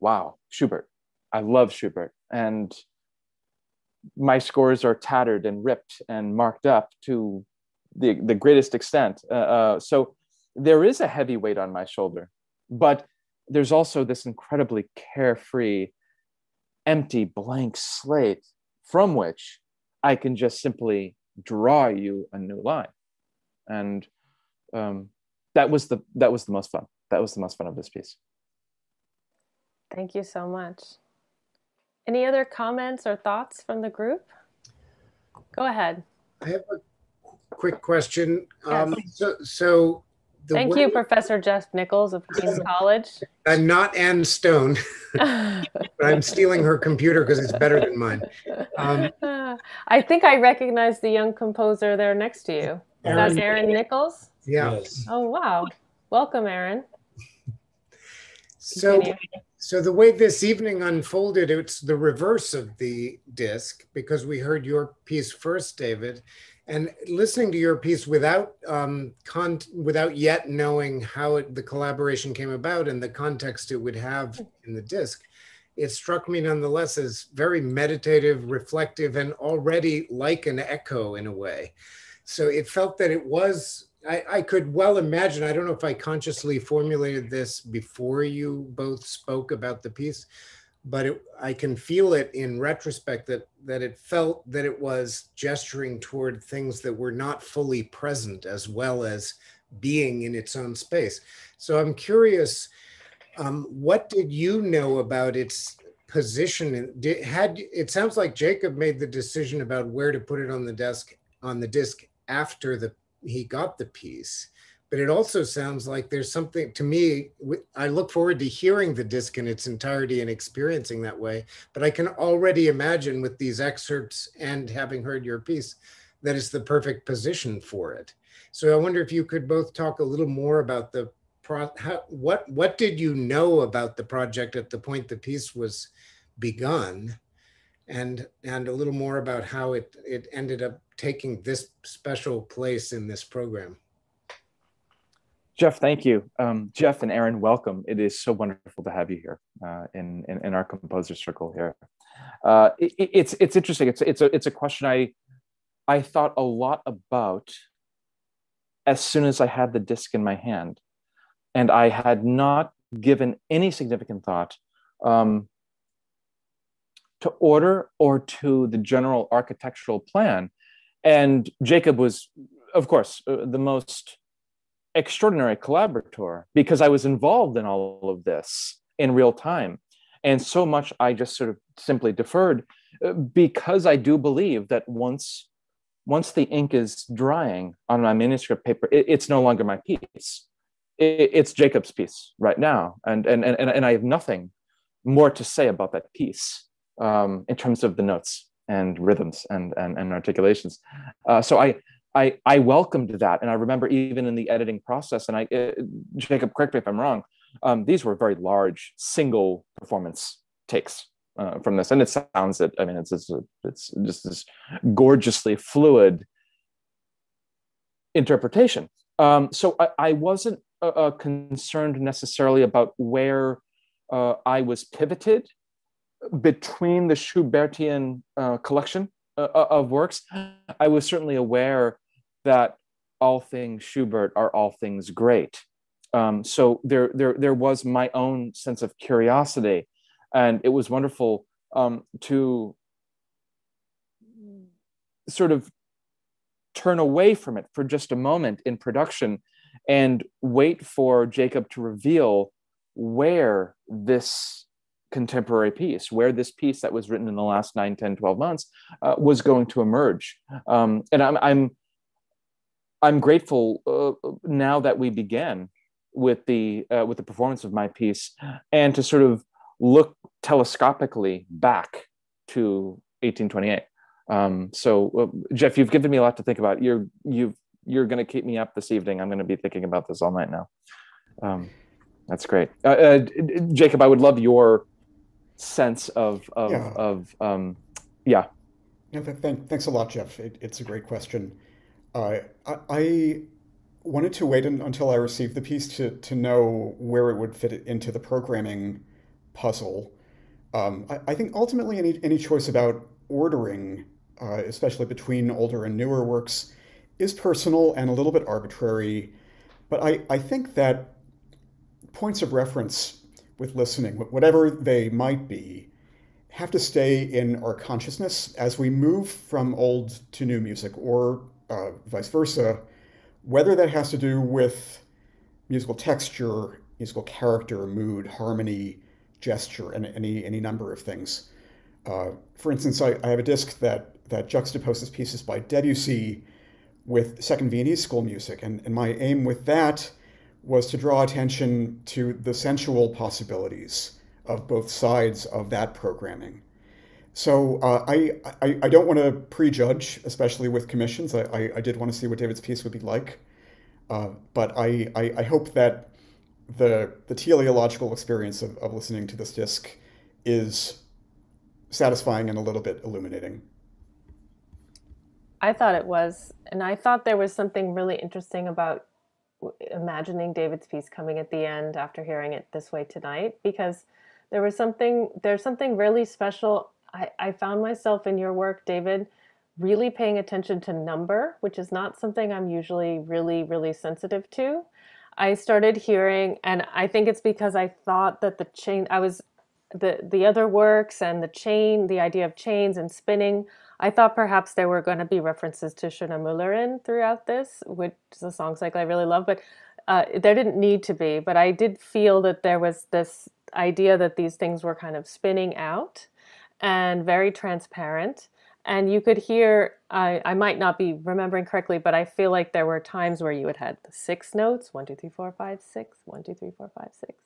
wow schubert. I love schubert. And my scores are tattered and ripped and marked up to the, the greatest extent. Uh, uh, so there is a heavy weight on my shoulder, but there's also this incredibly carefree, empty, blank slate from which I can just simply draw you a new line. And um, that was the that was the most fun. That was the most fun of this piece. Thank you so much. Any other comments or thoughts from the group? Go ahead. I have a quick question. Um, so, so Thank way, you, Professor Jeff Nichols of Queens <laughs> College. I'm not Anne Stone, <laughs> but I'm stealing her computer because it's better than mine. Um, <laughs> I think I recognize the young composer there next to you. Is Aaron, that Aaron Nichols? Yeah. Yes. Oh, wow. Welcome, Aaron. So, so the way this evening unfolded, it's the reverse of the disc because we heard your piece first, David, and listening to your piece without um, con- without yet knowing how it, the collaboration came about and the context it would have in the disc, it struck me nonetheless as very meditative, reflective, and already like an echo in a way. So it felt that it was. I, I could well imagine. I don't know if I consciously formulated this before you both spoke about the piece, but it, I can feel it in retrospect that that it felt that it was gesturing toward things that were not fully present as well as being in its own space. So I'm curious, um, what did you know about its position? Did, had it sounds like Jacob made the decision about where to put it on the desk on the disc after the he got the piece but it also sounds like there's something to me i look forward to hearing the disc in its entirety and experiencing that way. But i can already imagine with these excerpts and having heard your piece that it's the perfect position for it. So i wonder if you could both talk a little more about the pro how, what what did you know about the project at the point the piece was begun? And and a little more about how it it ended up taking this special place in this program Jeff, thank you. Um, Jeff and Aaron, welcome. It is so wonderful to have you here uh, in, in, in, our composer circle here. uh, it, it's it's interesting. It's it's a it's a question I I thought a lot about as soon as I had the disc in my hand, and I had not given any significant thought um, to order or to the general architectural plan. And Jacob was, of course, uh, the most extraordinary collaborator because I was involved in all of this in real time. And so much I just sort of simply deferred uh, because I do believe that once once the ink is drying on my manuscript paper, it, it's no longer my piece. It, it's Jacob's piece right now. And, and, and, and I have nothing more to say about that piece um, in terms of the notes and rhythms and, and, and articulations. Uh, so I, I, I welcomed that. And I remember even in the editing process, and I, uh, Jacob, correct me if I'm wrong, um, these were very large single performance takes uh, from this. And it sounds that, I mean, it's, it's, it's just this gorgeously fluid interpretation. Um, so I, I wasn't uh, uh concerned necessarily about where uh, I was pivoted between the Schubertian uh, collection of works, I was certainly aware that all things Schubert are all things great. Um, so there, there, there was my own sense of curiosity, and it was wonderful um, to sort of turn away from it for just a moment in production and wait for Jacob to reveal where this contemporary piece, where this piece that was written in the last 9, 10, 12 months uh, was going to emerge. Um, and I'm, I'm, I'm grateful uh, now that we began with the, uh, with the performance of my piece and to sort of look telescopically back to 1828. Um, so uh, Jeff, you've given me a lot to think about. You're, you've, you're going to keep me up this evening. I'm going to be thinking about this all night now. Um, that's great. Uh, uh, Jacob, I would love your sense of of yeah. of um, yeah. yeah th- thanks a lot, Jeff. It, it's a great question. Uh, I, I, wanted to wait until I received the piece to to know where it would fit into the programming puzzle. Um, I, I, think ultimately any any choice about ordering, uh, especially between older and newer works, is personal and a little bit arbitrary. But I, I think that points of reference with listening, whatever they might be, have to stay in our consciousness as we move from old to new music or uh, vice versa, whether that has to do with musical texture, musical character, mood, harmony, gesture, and any, any number of things. Uh, for instance, I, I have a disc that, that juxtaposes pieces by Debussy with Second Viennese school music, and, and my aim with that was to draw attention to the sensual possibilities of both sides of that programming. So uh, I, I, I, don't want to prejudge, especially with commissions. I, I, I, did want to see what David's piece would be like. Uh, but I, I, I, hope that the, the teleological experience of, of listening to this disc is satisfying and a little bit illuminating. I thought it was. And I thought there was something really interesting about imagining David's piece coming at the end after hearing it this way tonight because there was something there's something really special. I, I found myself in your work, David, really paying attention to number, which is not something I'm usually really, really sensitive to. I started hearing, and I think it's because I thought that the chain, I was the the other works and the chain, the idea of chains and spinning I thought perhaps there were going to be references to Schöne Müllerin throughout this, which is a song cycle I really love, but uh, there didn't need to be. But I did feel that there was this idea that these things were kind of spinning out and very transparent. And you could hear, I, I might not be remembering correctly, but I feel like there were times where you had had six notes one, two, three, four, five, six, one, two, three, four, five, six.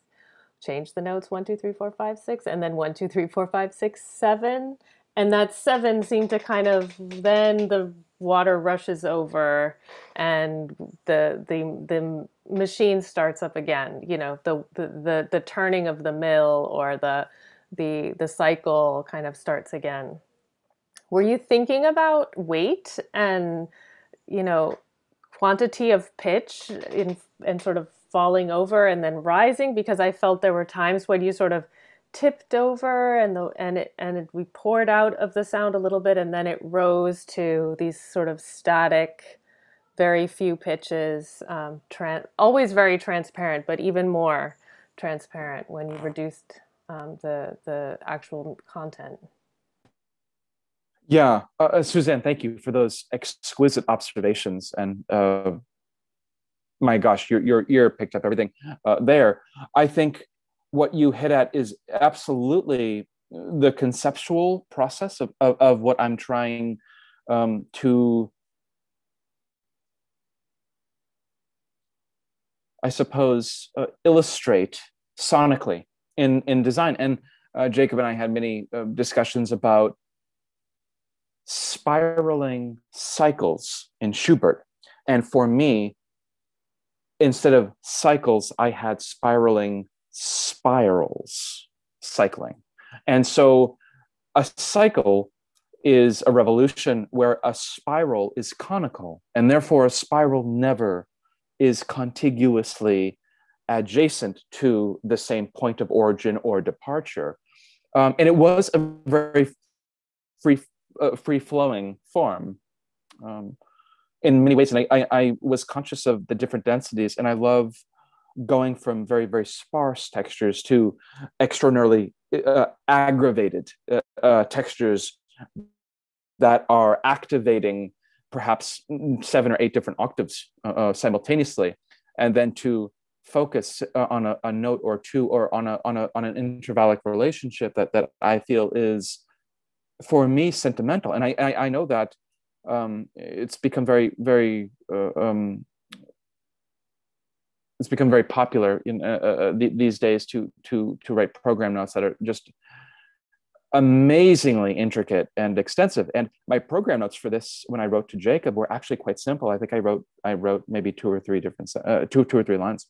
Change the notes one, two, three, four, five, six, and then one, two, three, four, five, six, seven and that seven seemed to kind of then the water rushes over and the the the machine starts up again you know the the the, the turning of the mill or the the the cycle kind of starts again. Were you thinking about weight and you know quantity of pitch in and sort of falling over and then rising? Because i felt there were times when you sort of tipped over and the and it and it, we poured out of the sound a little bit and then it rose to these sort of static very few pitches um, always very transparent but even more transparent when you reduced um, the the actual content. Yeah. Uh, uh suzanne thank you for those exquisite observations and uh, my gosh your, your ear picked up everything uh, there. I think what you hit at is absolutely the conceptual process of, of, of what I'm trying um, to, I suppose, uh, illustrate sonically in, in design. And uh, Jacob and I had many uh, discussions about spiraling cycles in Schubert. And for me, instead of cycles, I had spiraling spirals cycling. And so a cycle is a revolution where a spiral is conical, and therefore a spiral never is contiguously adjacent to the same point of origin or departure. Um, and it was a very free, uh, free flowing form um, in many ways. And I, I, I was conscious of the different densities, and I love going from very very sparse textures to extraordinarily uh, aggravated uh, uh, textures that are activating perhaps seven or eight different octaves uh, uh, simultaneously and then to focus uh, on a, a, note or two or on a on a on an intervallic relationship that that I feel is for me sentimental. And I I, I know that um, it's become very very um, it's become very popular in uh, uh, uh these days to to to write program notes that are just amazingly intricate and extensive. And my program notes for this when i wrote to jacob were actually quite simple. I think i wrote i wrote maybe two or three different uh, two two or three lines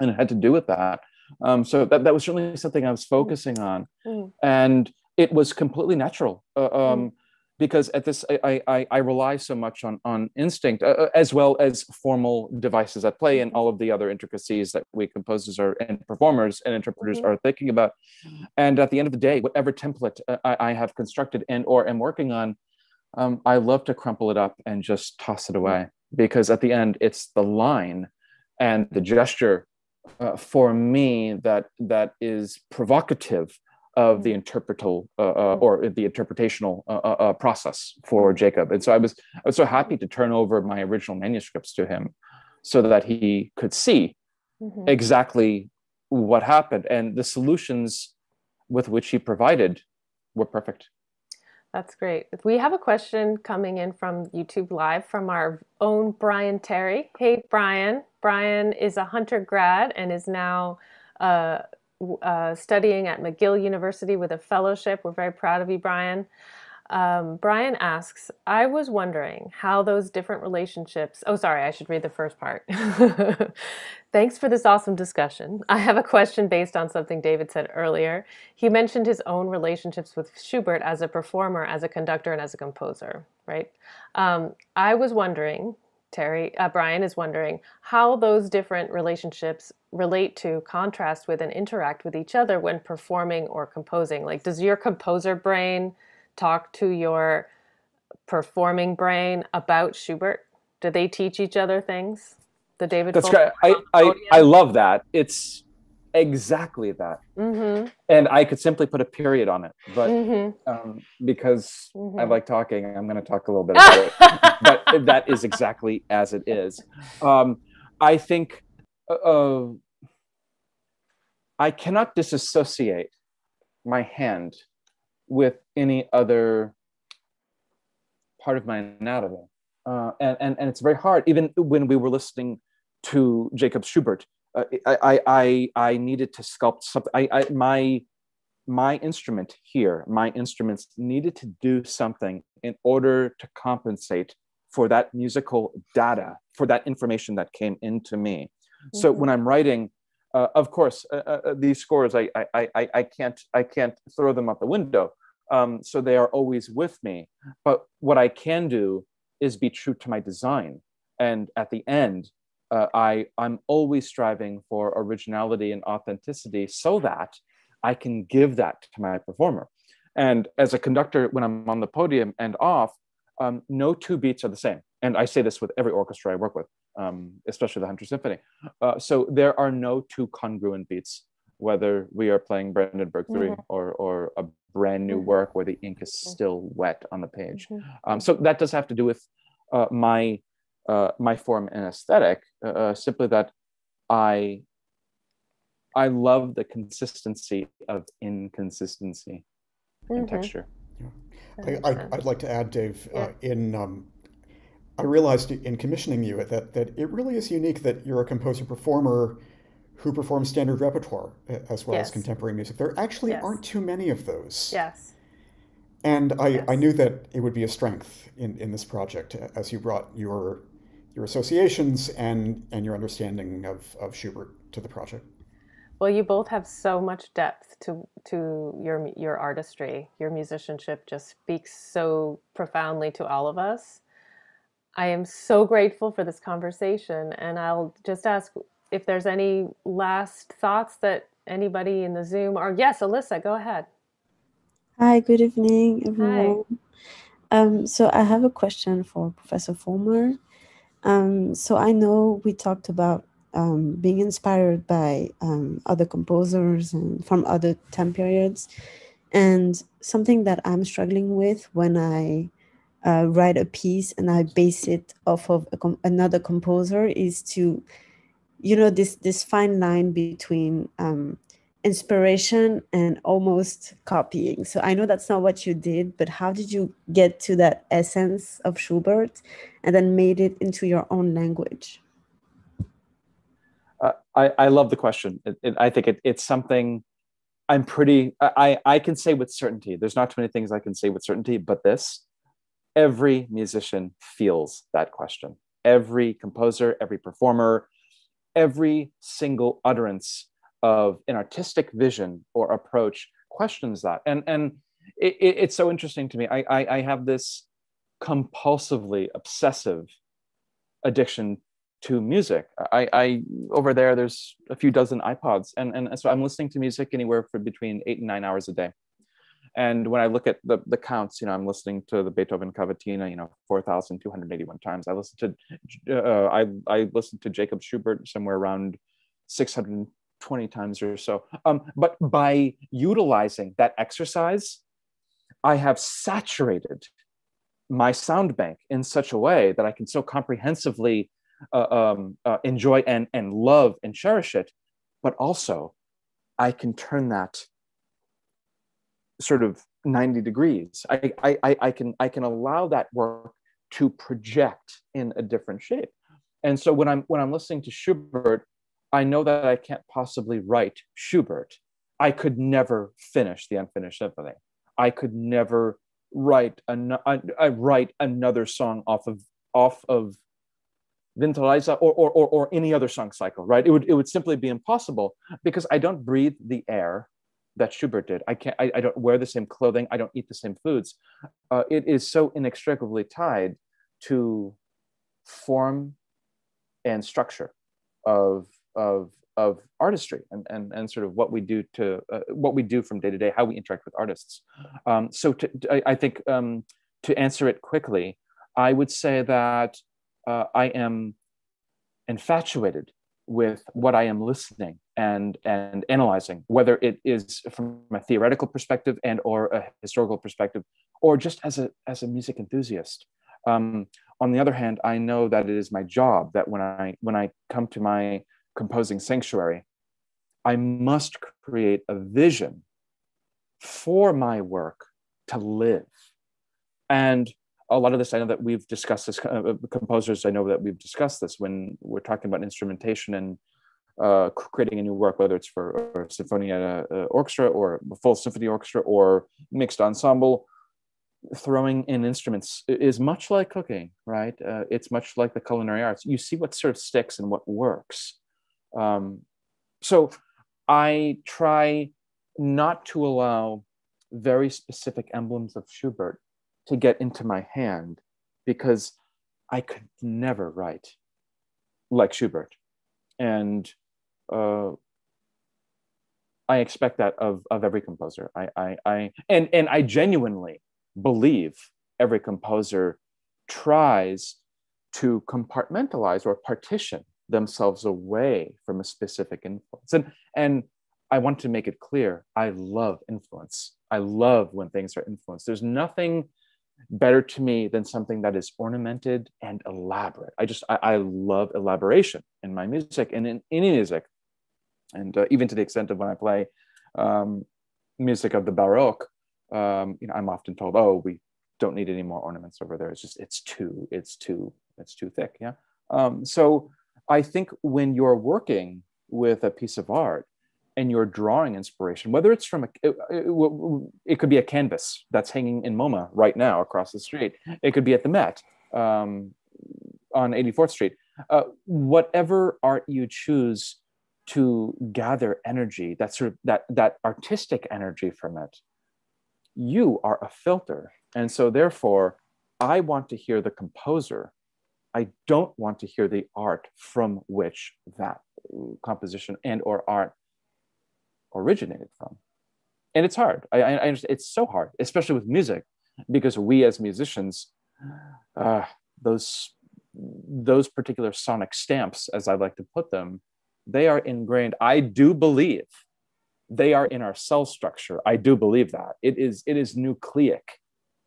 and it had to do with that um, so that, that was certainly something i was focusing on mm. and it was completely natural uh, um, mm because at this I, I, I rely so much on on instinct uh, uh, as well as formal devices at play and mm-hmm. all of the other intricacies that we composers are and performers and interpreters mm-hmm. are thinking about and at the end of the day whatever template uh, I, I have constructed and or am working on um, I love to crumple it up and just toss it away because at the end it's the line and the gesture uh, for me that that is provocative of the interpretal uh, uh, or the interpretational uh, uh, uh, process for Jacob. And so I was I was so happy to turn over my original manuscripts to him, so that he could see mm-hmm. exactly what happened and the solutions with which he provided were perfect. That's great. We have a question coming in from YouTube Live from our own Brian Terry. Hey, Brian. Brian is a Hunter grad and is now uh, uh, studying at McGill University with a fellowship. We're very proud of you, Brian. Um, Brian asks, I was wondering how those different relationships. Oh, sorry, I should read the first part. <laughs> Thanks for this awesome discussion. I have a question based on something David said earlier. He mentioned his own relationships with Schubert as a performer, as a conductor, and as a composer, right? Um, I was wondering Terry, uh, Brian is wondering how those different relationships relate to, contrast with, and interact with each other when performing or composing. Like, does your composer brain talk to your performing brain about Schubert? Do they teach each other things? The David. That's great. I, I I love that. It's exactly that mm-hmm. and i could simply put a period on it but mm-hmm. um, because mm-hmm. i like talking i'm going to talk a little bit about it <laughs> but that is exactly as it is um, i think uh, uh, i cannot disassociate my hand with any other part of my anatomy uh, and, and, and it's very hard even when we were listening to jacob schubert uh, I, I I needed to sculpt something. I, I my my instrument here, my instruments needed to do something in order to compensate for that musical data, for that information that came into me. Mm-hmm. So when I'm writing, uh, of course, uh, uh, uh, these scores, I, I, I, I can't, I can't throw them out the window. Um, so they are always with me. But what I can do is be true to my design. And at the end, uh, I, I'm always striving for originality and authenticity so that I can give that to my performer. And as a conductor, when I'm on the podium and off, um, no two beats are the same. And I say this with every orchestra I work with, um, especially the Hunter Symphony. Uh, so there are no two congruent beats, whether we are playing Brandenburg 3 mm-hmm. or, or a brand new mm-hmm. work where the ink is mm-hmm. still wet on the page. Mm-hmm. Um, so that does have to do with uh, my, uh, my form and aesthetic, uh, uh, simply that I, I love the consistency of inconsistency and mm-hmm. texture. Yeah. I, would like to add, Dave, uh, yeah. uh, in um, I realized in commissioning you that that it really is unique that you're a composer performer who performs standard repertoire as well yes. as contemporary music. There actually yes. aren't too many of those. Yes. And I, yes. I knew that it would be a strength in, in this project as you brought your your associations and and your understanding of, of Schubert to the project. Well, you both have so much depth to to your your artistry. Your musicianship just speaks so profoundly to all of us. I am so grateful for this conversation, and I'll just ask if there's any last thoughts that anybody in the Zoom or yes, Alyssa, go ahead. Hi, good evening, everyone. Hi. Um, so I have a question for Professor Fulmer. Um, so I know we talked about um, being inspired by um, other composers and from other time periods. And something that I'm struggling with when I uh, write a piece and I base it off of com- another composer is to, you know, this this fine line between um, inspiration and almost copying. So I know that's not what you did, but how did you get to that essence of Schubert and then made it into your own language? Uh, I, I love the question. It, it, I think it, it's something I'm pretty, I, I can say with certainty. There's not too many things I can say with certainty, but this every musician feels that question. Every composer, every performer, every single utterance of an artistic vision or approach questions that. And, and it, it's so interesting to me. I, I, I have this compulsively obsessive addiction to music. I, I over there, there's a few dozen iPods, and and so I'm listening to music anywhere for between eight and nine hours a day. And when I look at the, the counts, you know, I'm listening to the Beethoven Cavatina, you know, 4,281 times. I listen to, uh, I, I listened to Jacob Schubert somewhere around 620 times or so. Um, but by utilizing that exercise, I have saturated my sound bank in such a way that I can so comprehensively uh, um, uh, enjoy and, and love and cherish it, but also I can turn that sort of 90 degrees. I, I, I, can, I can allow that work to project in a different shape. And so when I'm, when I'm listening to Schubert, I know that I can't possibly write Schubert. I could never finish the Unfinished Symphony. I could never write an, I write another song off of off of Winterreise or, or, or, or any other song cycle, right? It would, it would simply be impossible because I don't breathe the air that Schubert did. I can't, I, I don't wear the same clothing. I don't eat the same foods. Uh, it is so inextricably tied to form and structure of, of, of artistry and, and, and sort of what we do to, uh, what we do from day to day, how we interact with artists. Um, so to, I, I think um, to answer it quickly, I would say that uh, I am infatuated with what I am listening and and analyzing, whether it is from a theoretical perspective and or a historical perspective, or just as a as a music enthusiast. Um, on the other hand, I know that it is my job that when I when I come to my composing sanctuary, I must create a vision for my work to live. And a lot of this, I know that we've discussed this, uh, composers, I know that we've discussed this when we're talking about instrumentation and uh, creating a new work, whether it's for a Sinfonia uh, orchestra or a full symphony orchestra or mixed ensemble, throwing in instruments is much like cooking, right? Uh, it's much like the culinary arts. You see what sort of sticks and what works. Um, so I try not to allow very specific emblems of Schubert to get into my hand because I could never write like Schubert. And uh, I expect that of, of every composer. I, I, I, and, and I genuinely believe every composer tries to compartmentalize or partition themselves away from a specific influence. And, and I want to make it clear I love influence. I love when things are influenced. There's nothing better to me than something that is ornamented and elaborate. I just, I, I love elaboration in my music and in any music. And uh, even to the extent of when I play um, music of the Baroque, um, you know, I'm often told, oh, we don't need any more ornaments over there. It's just, it's too, it's too, it's too thick. Yeah. Um, so I think when you're working with a piece of art, and you're drawing inspiration, whether it's from a, it, it, it, could be a canvas that's hanging in MoMA right now across the street. It could be at the Met um, on 84th Street. Uh, whatever art you choose to gather energy, that sort of that that artistic energy from it, you are a filter, and so therefore, I want to hear the composer. I don't want to hear the art from which that composition and or art originated from. And it's hard. I, I understand it's so hard, especially with music, because we as musicians, uh, those those particular sonic stamps, as I like to put them, they are ingrained. I do believe they are in our cell structure. I do believe that it is it is nucleic,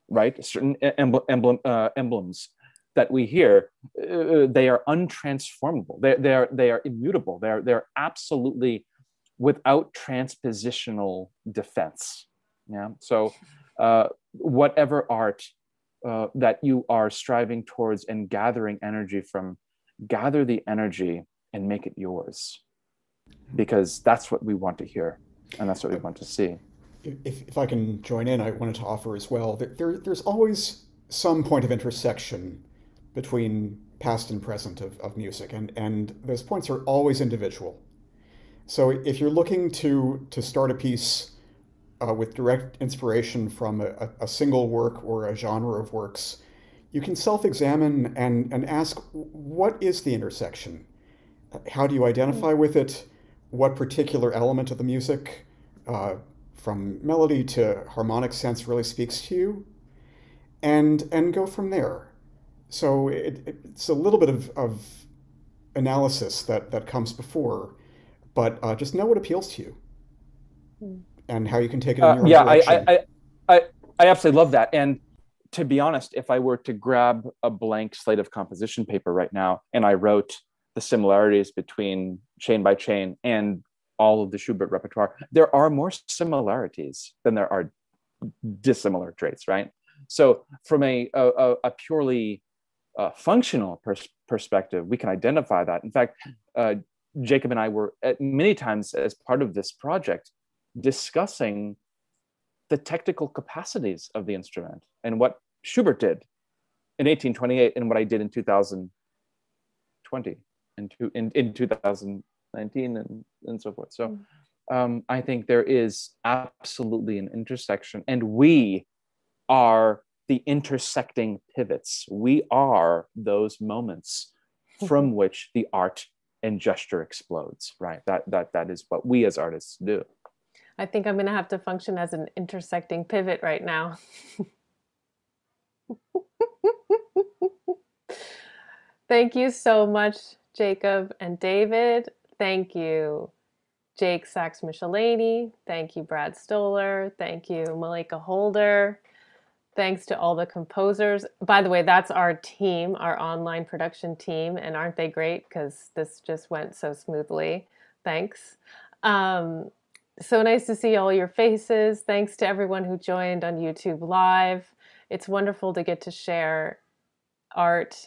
right? Certain emblem, emblem uh, emblems that we hear, uh, they are untransformable. They, they are they are immutable. They're they're absolutely without transpositional defense. Yeah. So, uh, whatever art uh, that you are striving towards and gathering energy from, gather the energy and make it yours, because that's what we want to hear, and that's what we want to see. If, if I can join in, I wanted to offer as well that there, there's always some point of intersection between past and present of, of music, and, and those points are always individual. So if you're looking to to start a piece uh, with direct inspiration from a, a, single work or a genre of works, you can self-examine and, and ask, what is the intersection? How do you identify with it? What particular element of the music, uh, from melody to harmonic sense, really speaks to you? And, and go from there. So it, it's a little bit of, of analysis that, that comes before but uh, just know what appeals to you. Mm. and how you can take it in uh, your uh, yeah I, I, I i absolutely love that. And to be honest if i were to grab a blank slate of composition paper right now and i wrote the similarities between chain by chain and all of the schubert repertoire there are more similarities than there are dissimilar traits right? So from a, a, a purely uh, functional pers- perspective we can identify that in fact uh, Jacob and I were at many times as part of this project discussing the technical capacities of the instrument and what Schubert did in 1828 and what I did in 2020 and in, in, in 2019 and, and so forth. So mm. um, I think there is absolutely an intersection and we are the intersecting pivots. We are those moments hmm. from which the art and gesture explodes right? That that that is what we as artists do. I think i'm going to have to function as an intersecting pivot right now. <laughs> Thank you so much jacob and david. Thank you jake sachs michelini thank you brad stoller. Thank you malika holder Thanks to all the composers. By the way, that's our team, our online production team, and aren't they great? Because this just went so smoothly. Thanks. Um, so nice to see all your faces. Thanks to everyone who joined on YouTube Live. It's wonderful to get to share art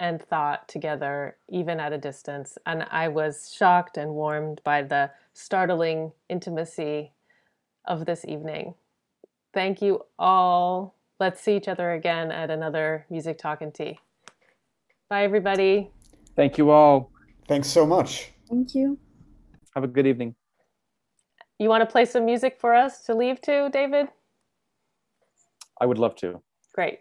and thought together, even at a distance. And I was shocked and warmed by the startling intimacy of this evening. Thank you all let's see each other again at another Music Talk and Tea. Bye, everybody. Thank you all. Thanks so much. Thank you. Have a good evening. You want to play some music for us to leave to, David? I would love to. Great.